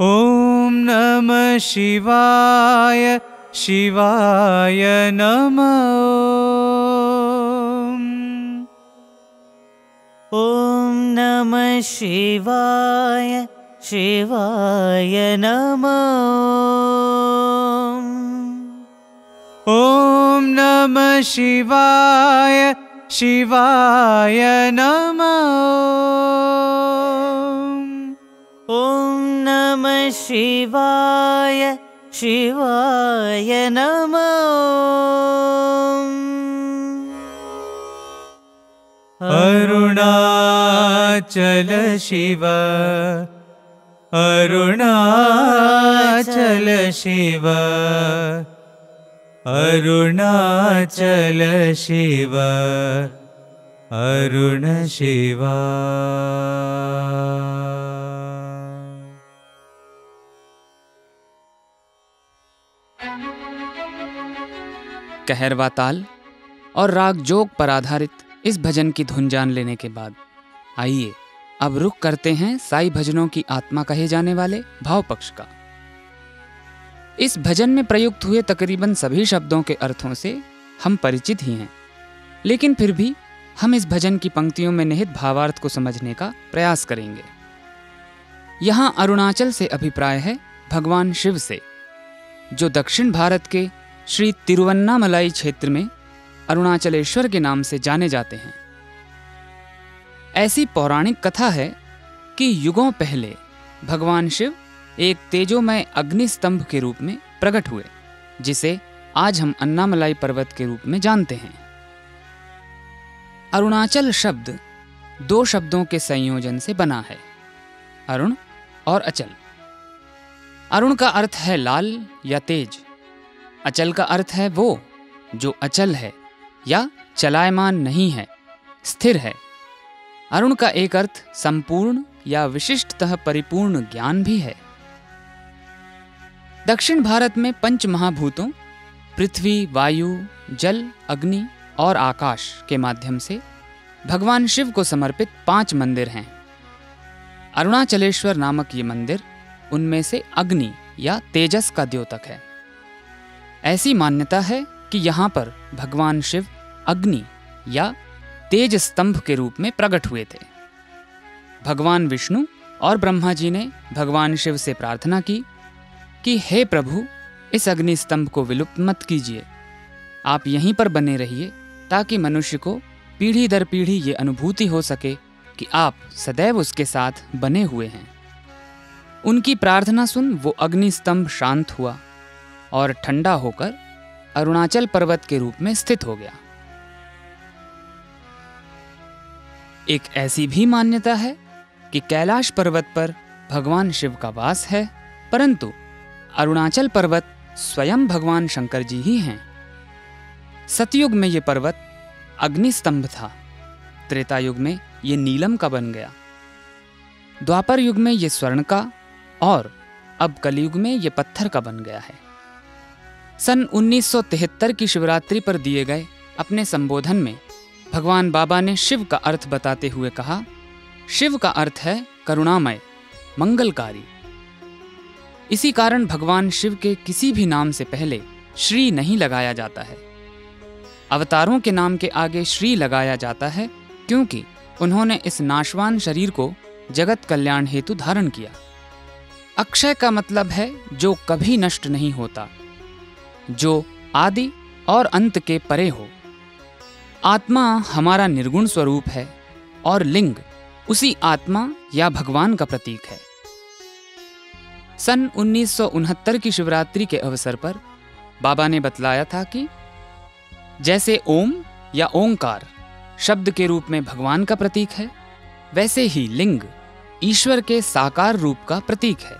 ॐ नमः शिवाय शिवाय नमः। ॐ नमः शिवाय शिवाय नमः। ॐ नमः शिवाय शिवाय नमः ॐ नमः शिवाय शिवाय नमः। अरुणाचल शिव अरुणाचल शिव अरुणाचल शिव अरुण शिवा कहरवा ताल और राग जोग पर आधारित इस भजन की धुन जान लेने के बाद। आइए, अब रुख करते हैं साई भजनों की आत्मा कहे जाने वाले भाव पक्ष का। इस भजन में प्रयुक्त हुए तकरीबन सभी शब्दों के अर्थों से हम परिचित ही हैं, लेकिन फिर भी हम इस भजन की पंक्तियों में निहित भावार्थ को समझने का प्रयास करेंगे। यहाँ अरुणाचल से अभिप्राय है भगवान शिव से, जो दक्षिण भारत के श्री तिरुवन्नामलाई क्षेत्र में अरुणाचलेश्वर के नाम से जाने जाते हैं। ऐसी पौराणिक कथा है कि युगों पहले भगवान शिव एक तेजोमय अग्नि स्तंभ के रूप में प्रकट हुए, जिसे आज हम अन्नामलाई पर्वत के रूप में जानते हैं। अरुणाचल शब्द दो शब्दों के संयोजन से बना है, अरुण और अचल। अरुण का अर्थ है लाल या तेज अचल का अर्थ है वो, जो अचल है, या चलायमान नहीं है, स्थिर है। अरुण का एक अर्थ संपूर्ण या विशिष्टतः परिपूर्ण ज्ञान भी है। दक्षिण भारत में पंच महाभूतों पृथ्वी, वायु, जल, अग्नि और आकाश के माध्यम से भगवान शिव को समर्पित पाँच मंदिर हैं। अरुणाचलेश्वर नामक ये मंदिर उनमें से अग्नि या तेजस का द्योतक है। ऐसी मान्यता है कि यहाँ पर भगवान शिव अग्नि या तेज स्तंभ के रूप में प्रकट हुए थे। भगवान विष्णु और ब्रह्मा जी ने भगवान शिव से प्रार्थना की कि, हे प्रभु, इस अग्नि स्तंभ को विलुप्त मत कीजिए। आप यहीं पर बने रहिए ताकि मनुष्य को पीढ़ी दर पीढ़ी ये अनुभूति हो सके कि आप सदैव उसके साथ बने हुए हैं। उनकी प्रार्थना सुन वो अग्नि स्तंभ शांत हुआ। और ठंडा होकर अरुणाचल पर्वत के रूप में स्थित हो गया। एक ऐसी भी मान्यता है कि कैलाश पर्वत पर भगवान शिव का वास है, परंतु अरुणाचल पर्वत स्वयं भगवान शंकर जी ही हैं। सतयुग में ये पर्वत अग्नि स्तंभ था। त्रेता युग में ये नीलम का बन गया। द्वापर युग में ये स्वर्ण का और अब कलयुग में ये पत्थर का बन गया है। सन 1973 की शिवरात्रि पर दिए गए अपने संबोधन में भगवान बाबा ने शिव का अर्थ बताते हुए कहा, शिव का अर्थ है करुणामय, मंगलकारी। इसी कारण भगवान शिव के किसी भी नाम से पहले श्री नहीं लगाया जाता है। अवतारों के नाम के आगे श्री लगाया जाता है क्योंकि उन्होंने इस नाशवान शरीर को जगत कल्याण हेतु धारण किया। अक्षय का मतलब है जो कभी नष्ट नहीं होता। जो आदि और अंत के परे हो। आत्मा हमारा निर्गुण स्वरूप है और लिंग उसी आत्मा या भगवान का प्रतीक है। सन उन्नीस सौ उनहत्तर की शिवरात्रि के अवसर पर बाबा ने बतलाया था कि जैसे ओम या ओंकार शब्द के रूप में भगवान का प्रतीक है, वैसे ही लिंग ईश्वर के साकार रूप का प्रतीक है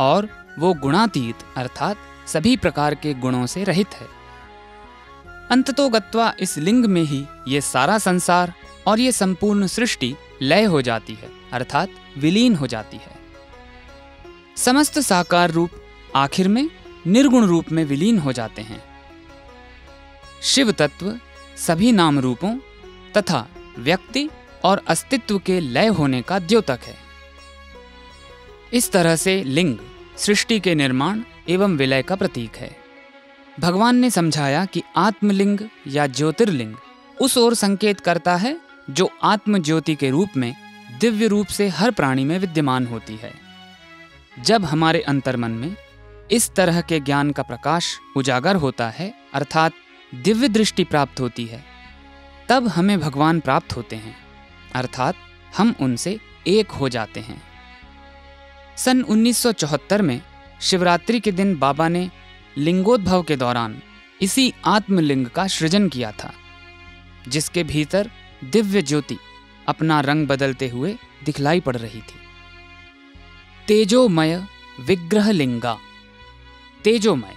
और वो गुणातीत अर्थात सभी प्रकार के गुणों से रहित है। अंततोगत्वा इस लिंग में ही ये सारा संसार और ये संपूर्ण सृष्टि लय हो जाती है, अर्थात विलीन हो जाती है। समस्त साकार रूप आखिर में निर्गुण रूप में विलीन हो जाते हैं। शिव तत्व सभी नाम रूपों तथा व्यक्ति और अस्तित्व के लय होने का द्योतक है। इस तरह से लिंग सृष्टि के निर्माण एवं विलय का प्रतीक है। भगवान ने समझाया कि आत्मलिंग या ज्योतिर्लिंग उस ओर संकेत करता है जो आत्म ज्योति के रूप में दिव्य रूप से हर प्राणी में विद्यमान होती है। जब हमारे अंतर्मन में इस तरह के ज्ञान का प्रकाश उजागर होता है, अर्थात दिव्य दृष्टि प्राप्त होती है, तब हमें भगवान प्राप्त होते हैं, अर्थात हम उनसे एक हो जाते हैं। सन 1974 में शिवरात्रि के दिन बाबा ने लिंगोद्भव के दौरान इसी आत्मलिंग का सृजन किया था, जिसके भीतर दिव्य ज्योति अपना रंग बदलते हुए दिखलाई पड़ रही थी। तेजोमय विग्रह लिंगा तेजोमय,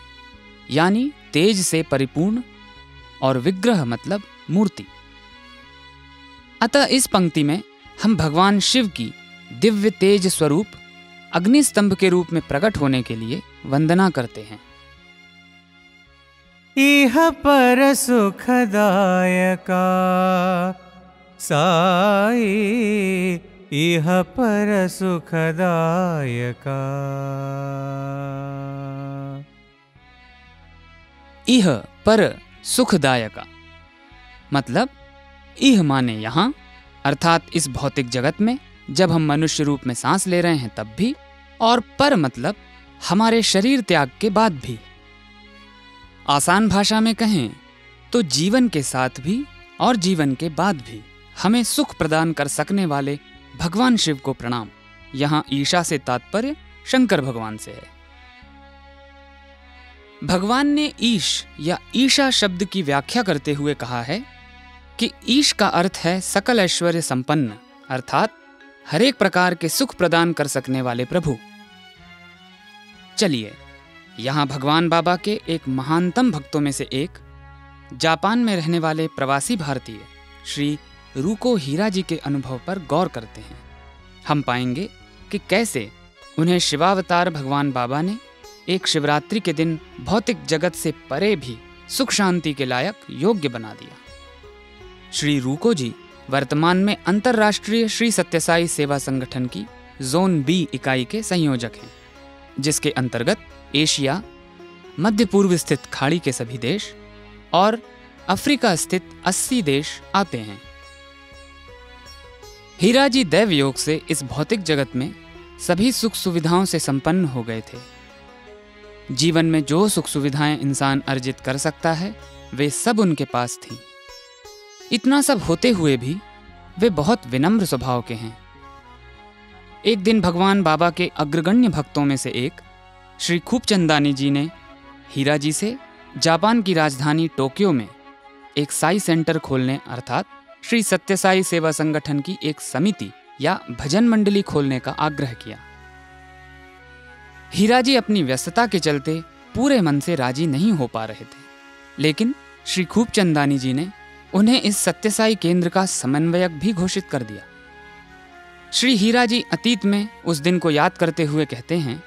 यानी तेज से परिपूर्ण और विग्रह मतलब मूर्ति। अतः इस पंक्ति में हम भगवान शिव की दिव्य तेज स्वरूप अग्नि स्तंभ के रूप में प्रकट होने के लिए वंदना करते हैं। इह पर सुखदायका साई इह पर सुखदायका। इह पर सुखदायका। मतलब इह माने यहाँ अर्थात इस भौतिक जगत में जब हम मनुष्य रूप में सांस ले रहे हैं तब भी, और पर मतलब हमारे शरीर त्याग के बाद भी। आसान भाषा में कहें तो जीवन के साथ भी और जीवन के बाद भी हमें सुख प्रदान कर सकने वाले भगवान शिव को प्रणाम। यहाँ ईशा से तात्पर्य शंकर भगवान से है। भगवान ने ईश या ईशा शब्द की व्याख्या करते हुए कहा है कि ईश का अर्थ है सकल ऐश्वर्य संपन्न, अर्थात हर एक प्रकार के सुख प्रदान कर सकने वाले प्रभु। चलिए, यहाँ भगवान बाबा के एक महानतम भक्तों में से एक, जापान में रहने वाले प्रवासी भारतीय, श्री रूको हीरा जी के अनुभव पर गौर करते हैं। हम पाएँगे कि कैसे उन्हें शिवावतार भगवान बाबा ने एक शिवरात्रि के दिन भौतिक जगत से परे भी सुख शांति के लायक योग्य बना दिया। श्री रूको जी वर्तमान में अंतर्राष्ट्रीय श्री सत्यसाई सेवा संगठन की जोन बी इकाई के संयोजक हैं, जिसके अंतर्गत एशिया, मध्य पूर्व स्थित खाड़ी के सभी देश और अफ्रीका स्थित 80 देश आते हैं। हीरा जी दैव योग से इस भौतिक जगत में सभी सुख सुविधाओं से संपन्न हो गए थे। जीवन में जो सुख सुविधाएँ इंसान अर्जित कर सकता है, वे सब उनके पास थी। इतना सब होते हुए भी वे बहुत विनम्र स्वभाव के हैं। एक दिन भगवान बाबा के अग्रगण्य भक्तों में से एक, श्री खूबचंदानी जी ने हीरा जी से जापान की राजधानी टोक्यो में एक साई सेंटर खोलने अर्थात श्री सत्यसाई सेवा संगठन की एक समिति या भजन मंडली खोलने का आग्रह किया। हीरा जी अपनी व्यस्तता के चलते पूरे मन से राज़ी नहीं हो पा रहे थे, लेकिन श्री खूबचंदानी जी ने उन्हें इस सत्यसाई केंद्र का समन्वयक भी घोषित कर दिया। श्री हीरा जी अतीत में उस दिन को याद करते हुए कहते हैं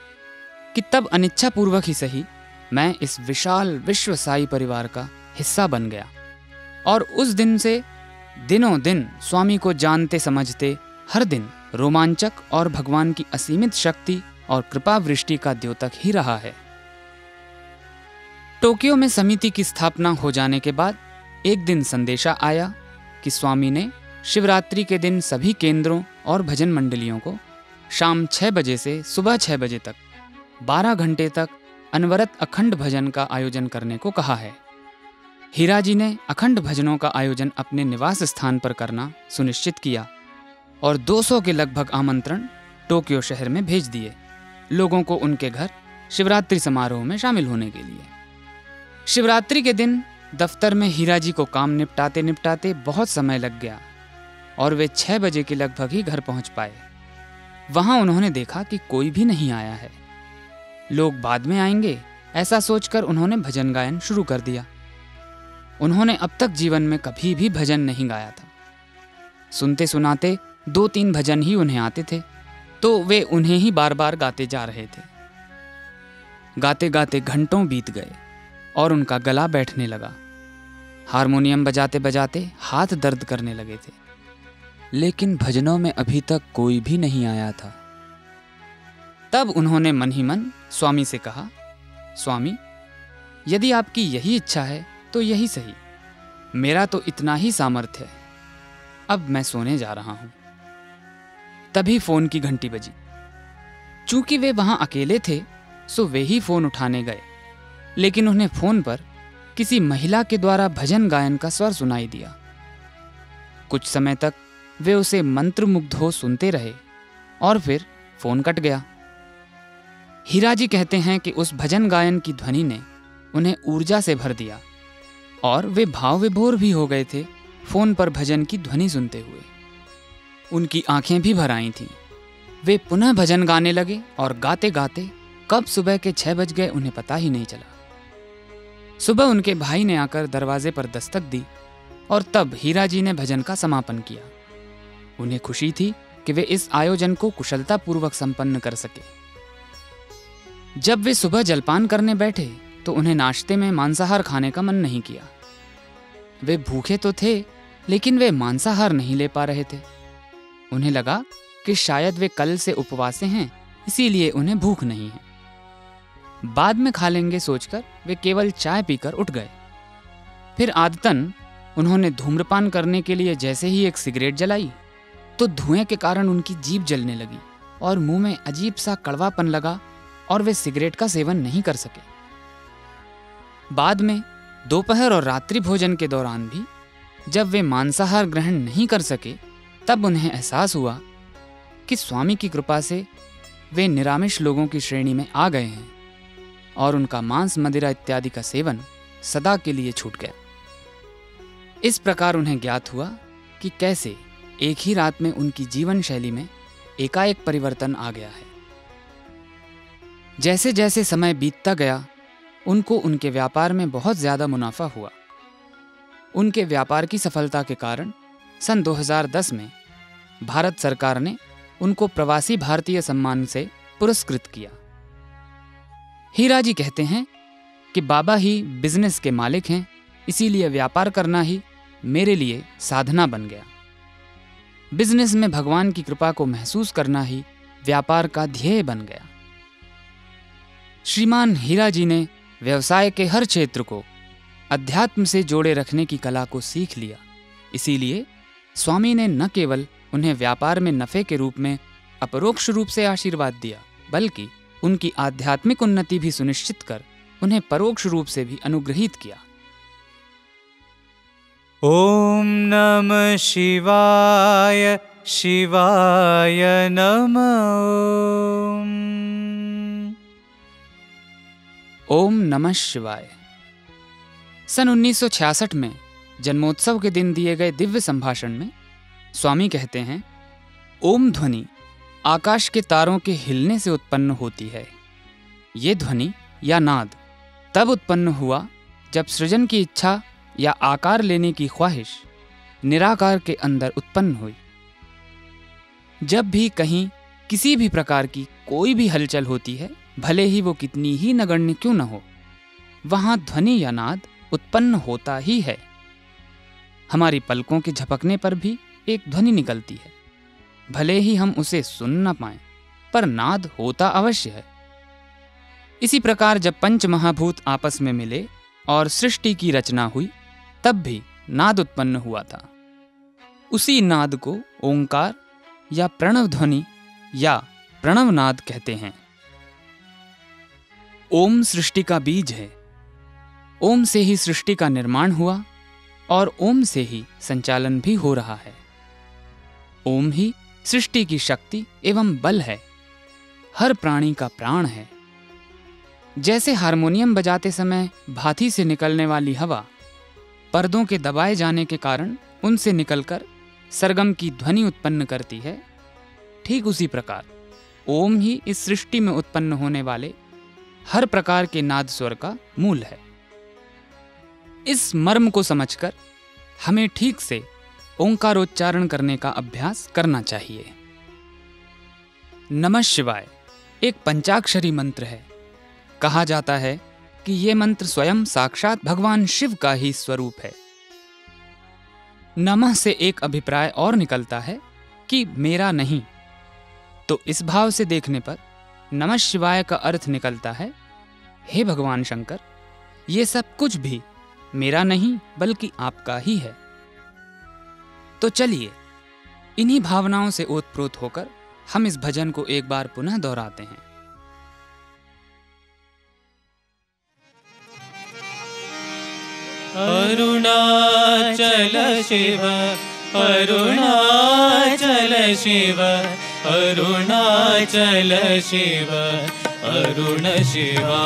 कि तब अनिच्छा पूर्वक ही सही मैं इस विशाल विश्व साई परिवार का हिस्सा बन गया और उस दिन से दिनों दिन स्वामी को जानते समझते हर दिन रोमांचक और भगवान की असीमित शक्ति और कृपा वृष्टि का द्योतक ही रहा है। टोक्यो में समिति की स्थापना हो जाने के बाद एक दिन संदेशा आया कि स्वामी ने शिवरात्रि के दिन सभी केंद्रों और भजन मंडलियों को शाम छह बजे से सुबह छह बजे तक, बारह घंटे तक अनवरत अखंड भजन का आयोजन करने को कहा है। हीरा जी ने अखंड भजनों का आयोजन अपने निवास स्थान पर करना सुनिश्चित किया और 200 के लगभग आमंत्रण टोक्यो शहर में भेज दिए, लोगों को उनके घर शिवरात्रि समारोह में शामिल होने के लिए। शिवरात्रि के दिन दफ्तर में हीरा जी को काम निपटाते निपटाते बहुत समय लग गया और वे छह बजे के लगभग ही घर पहुँच पाए। वहाँ उन्होंने देखा कि कोई भी नहीं आया है। लोग बाद में आएँगे, ऐसा सोचकर उन्होंने भजन गायन शुरू कर दिया। उन्होंने अब तक जीवन में कभी भी भजन नहीं गाया था। सुनते सुनाते दो तीन भजन ही उन्हें आते थे तो वे उन्हें ही बार बार गाते जा रहे थे। गाते गाते घंटों बीत गए। और उनका गला बैठने लगा। हारमोनियम बजाते बजाते हाथ दर्द करने लगे थे। लेकिन भजनों में अभी तक कोई भी नहीं आया था। तब उन्होंने मन ही मन स्वामी से कहा, स्वामी, यदि आपकी यही इच्छा है तो यही सही। मेरा तो इतना ही सामर्थ्य है। अब मैं सोने जा रहा हूँ। तभी फ़ोन की घंटी बजी। चूँकि वे वहाँ अकेले थे, सो वे ही फ़ोन उठाने गए। लेकिन उन्हें फ़ोन पर किसी महिला के द्वारा भजन गायन का स्वर सुनाई दिया। कुछ समय तक वे उसे मंत्रमुग्ध हो सुनते रहे और फिर फ़ोन कट गया। हीरा जी कहते हैं कि उस भजन गायन की ध्वनि ने उन्हें ऊर्जा से भर दिया और वे भाव विभोर भी हो गए थे फ़ोन पर भजन की ध्वनि सुनते हुए। उनकी आँखें भी भर आई थीं। वे पुनः भजन गाने लगे और गाते गाते कब सुबह के छह बज गए उन्हें पता ही नहीं चला। सुबह उनके भाई ने आकर दरवाजे पर दस्तक दी और तब हीरा जी ने भजन का समापन किया। उन्हें खुशी थी कि वे इस आयोजन को कुशलतापूर्वक संपन्न कर सके। जब वे सुबह जलपान करने बैठे तो उन्हें नाश्ते में मांसाहार खाने का मन नहीं किया। वे भूखे तो थे, लेकिन वे मांसाहार नहीं ले पा रहे थे। उन्हें लगा कि शायद वे कल से उपवासे हैं, इसीलिए उन्हें भूख नहीं है। बाद में खा लेंगे सोचकर, वे केवल चाय पीकर उठ गए। फिर आदतन, उन्होंने धूम्रपान करने के लिए जैसे ही एक सिगरेट जलाई तो धुएँ के कारण उनकी जीभ जलने लगी और मुँह में अजीब सा कड़वापन लगा और वे सिगरेट का सेवन नहीं कर सके। बाद में, दोपहर और रात्रि भोजन के दौरान भी, जब वे मांसाहार ग्रहण नहीं कर सके, तब उन्हें एहसास हुआ कि स्वामी की कृपा से वे निरामिष लोगों की श्रेणी में आ गए हैं। और उनका मांस, मदिरा इत्यादि का सेवन सदा के लिए छूट गया। इस प्रकार उन्हें ज्ञात हुआ कि कैसे एक ही रात में उनकी जीवन शैली में एकाएक परिवर्तन आ गया है। जैसे जैसे समय बीतता गया, उनको उनके व्यापार में बहुत ज़्यादा मुनाफा हुआ। उनके व्यापार की सफलता के कारण सन 2010 में भारत सरकार ने उनको प्रवासी भारतीय सम्मान से पुरस्कृत किया। हीरा जी कहते हैं कि बाबा ही बिज़नेस के मालिक हैं, इसीलिए व्यापार करना ही मेरे लिए साधना बन गया। बिज़नेस में भगवान की कृपा को महसूस करना ही व्यापार का ध्येय बन गया। श्रीमान हीरा जी ने व्यवसाय के हर क्षेत्र को अध्यात्म से जोड़े रखने की कला को सीख लिया, इसीलिए स्वामी ने न केवल उन्हें व्यापार में नफे के रूप में अपरोक्ष रूप से आशीर्वाद दिया, बल्कि उनकी आध्यात्मिक उन्नति भी सुनिश्चित कर उन्हें परोक्ष रूप से भी अनुग्रहित किया। ॐ नमः शिवाय शिवाय नमः। ओम नमः शिवाय। सन 1966 में जन्मोत्सव के दिन दिए गए दिव्य संभाषण में स्वामी कहते हैं ओम ध्वनि। आकाश के तारों के हिलने से उत्पन्न होती है। ये ध्वनि या नाद तब उत्पन्न हुआ जब सृजन की इच्छा या आकार लेने की ख्वाहिश निराकार के अंदर उत्पन्न हुई। जब भी कहीं किसी भी प्रकार की कोई भी हलचल होती है, भले ही वो कितनी ही नगण्य क्यों न हो, वहाँ ध्वनि या नाद उत्पन्न होता ही है। हमारी पलकों के झपकने पर भी एक ध्वनि निकलती है। भले ही हम उसे सुन न पाए, पर नाद होता अवश्य है। इसी प्रकार जब पंच महाभूत आपस में मिले और सृष्टि की रचना हुई, तब भी नाद उत्पन्न हुआ था। उसी नाद को ओंकार या प्रणव ध्वनि या प्रणव नाद कहते हैं। ओम सृष्टि का बीज है। ओम से ही सृष्टि का निर्माण हुआ और ओम से ही संचालन भी हो रहा है। ओम ही सृष्टि की शक्ति एवं बल है। हर प्राणी का प्राण है। जैसे हारमोनियम बजाते समय भाथी से निकलने वाली हवा पर्दों के दबाए जाने के कारण उनसे निकलकर सरगम की ध्वनि उत्पन्न करती है, ठीक उसी प्रकार ओम ही इस सृष्टि में उत्पन्न होने वाले हर प्रकार के नाद स्वर का मूल है। इस मर्म को समझकर हमें ठीक से ओंकारोच्चारण करने का अभ्यास करना चाहिए। नमः शिवाय, एक पंचाक्षरी मंत्र है। कहा जाता है कि ये मंत्र स्वयं साक्षात भगवान शिव का ही स्वरूप है। नमः से एक अभिप्राय और निकलता है कि मेरा नहीं। तो इस भाव से देखने पर नमः शिवाय का अर्थ निकलता है, हे भगवान शंकर, ये सब कुछ भी मेरा नहीं, बल्कि आपका ही है। तो चलिए, इन्हीं भावनाओं से ओतप्रोत होकर हम इस भजन को एक बार पुनः दोहराते हैं। अरुणाचल शिव अरुणाचल शिव अरुणाचल शिव, अरुण शिवा।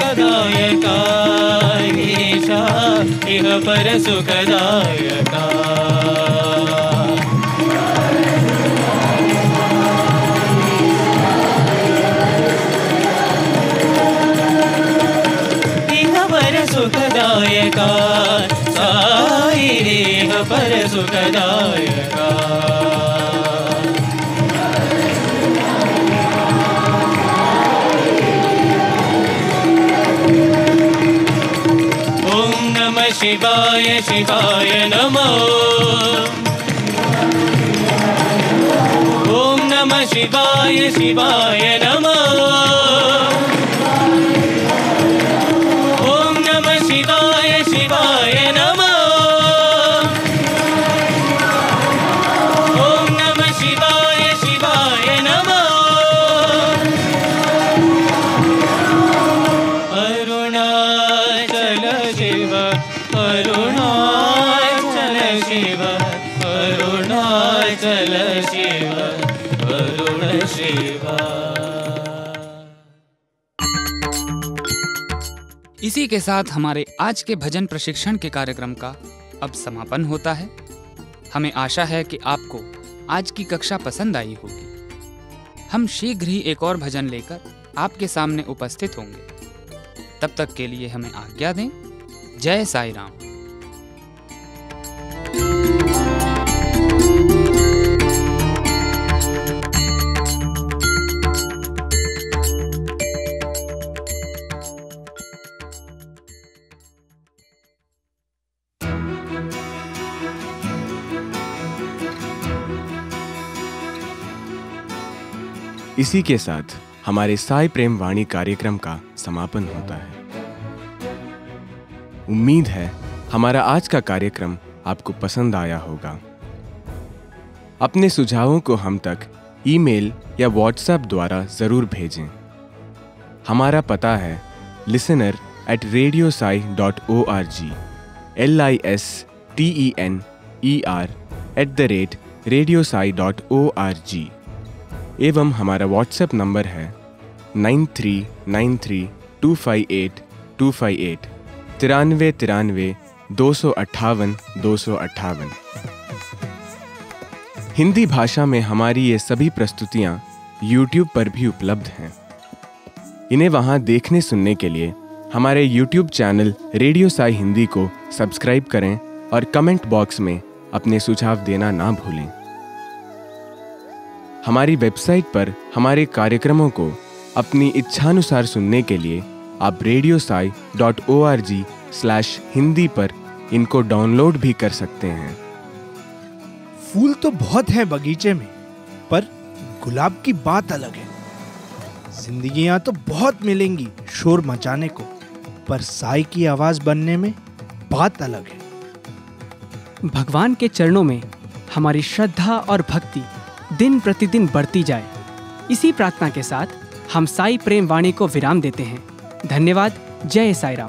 परसुखदायका। ईशा इह परसुखदायका यकारयका सुखदायका परसुखदा शिवाय नमो इसी के साथ हमारे आज के भजन प्रशिक्षण के कार्यक्रम का अब समापन होता है। हमें आशा है कि आपको आज की कक्षा पसंद आई होगी। हम शीघ्र ही एक और भजन लेकर आपके सामने उपस्थित होंगे। तब तक के लिए हमें आज्ञा दें, जय साई राम इसी के साथ हमारे साई प्रेम वाणी कार्यक्रम का समापन होता है। उम्मीद है हमारा आज का कार्यक्रम आपको पसंद आया होगा। अपने सुझावों को हम तक ईमेल या व्हाट्सएप द्वारा ज़रूर भेजें। हमारा पता है listener at radio Sai dot O R G L I S T E N E R at the rate radio Sai dot O R G एवं हमारा व्हाट्सएप नंबर है nine three nine three two five eight two five eight तिरानवे तिरानवे दो सौ अट्ठावन दो सौ अट्ठावन। हिंदी भाषा में हमारी ये सभी प्रस्तुतियाँ YouTube पर भी उपलब्ध हैं। इन्हें वहाँ देखने सुनने के लिए हमारे YouTube channel radio Sai Hindi को सब्सक्राइब करें और कमेंट बॉक्स में अपने सुझाव देना ना भूलें। हमारी वेबसाइट पर हमारे कार्यक्रमों को अपनी इच्छानुसार सुनने के लिए आप radio Sai dot O R G slash Hindi पर इनको डाउनलोड भी कर सकते हैं। फूल तो बहुत हैं बगीचे में पर गुलाब की बात अलग है। जिंदगियाँ तो बहुत मिलेंगी शोर मचाने को पर साई की आवाज़ बनने में बात अलग है। भगवान के चरणों में हमारी श्रद्धा और भक्ति दिन प्रतिदिन बढ़ती जाए। इसी प्रार्थना के साथ हम साई प्रेम वाणी को विराम देते हैं। धन्यवाद। जय साई राम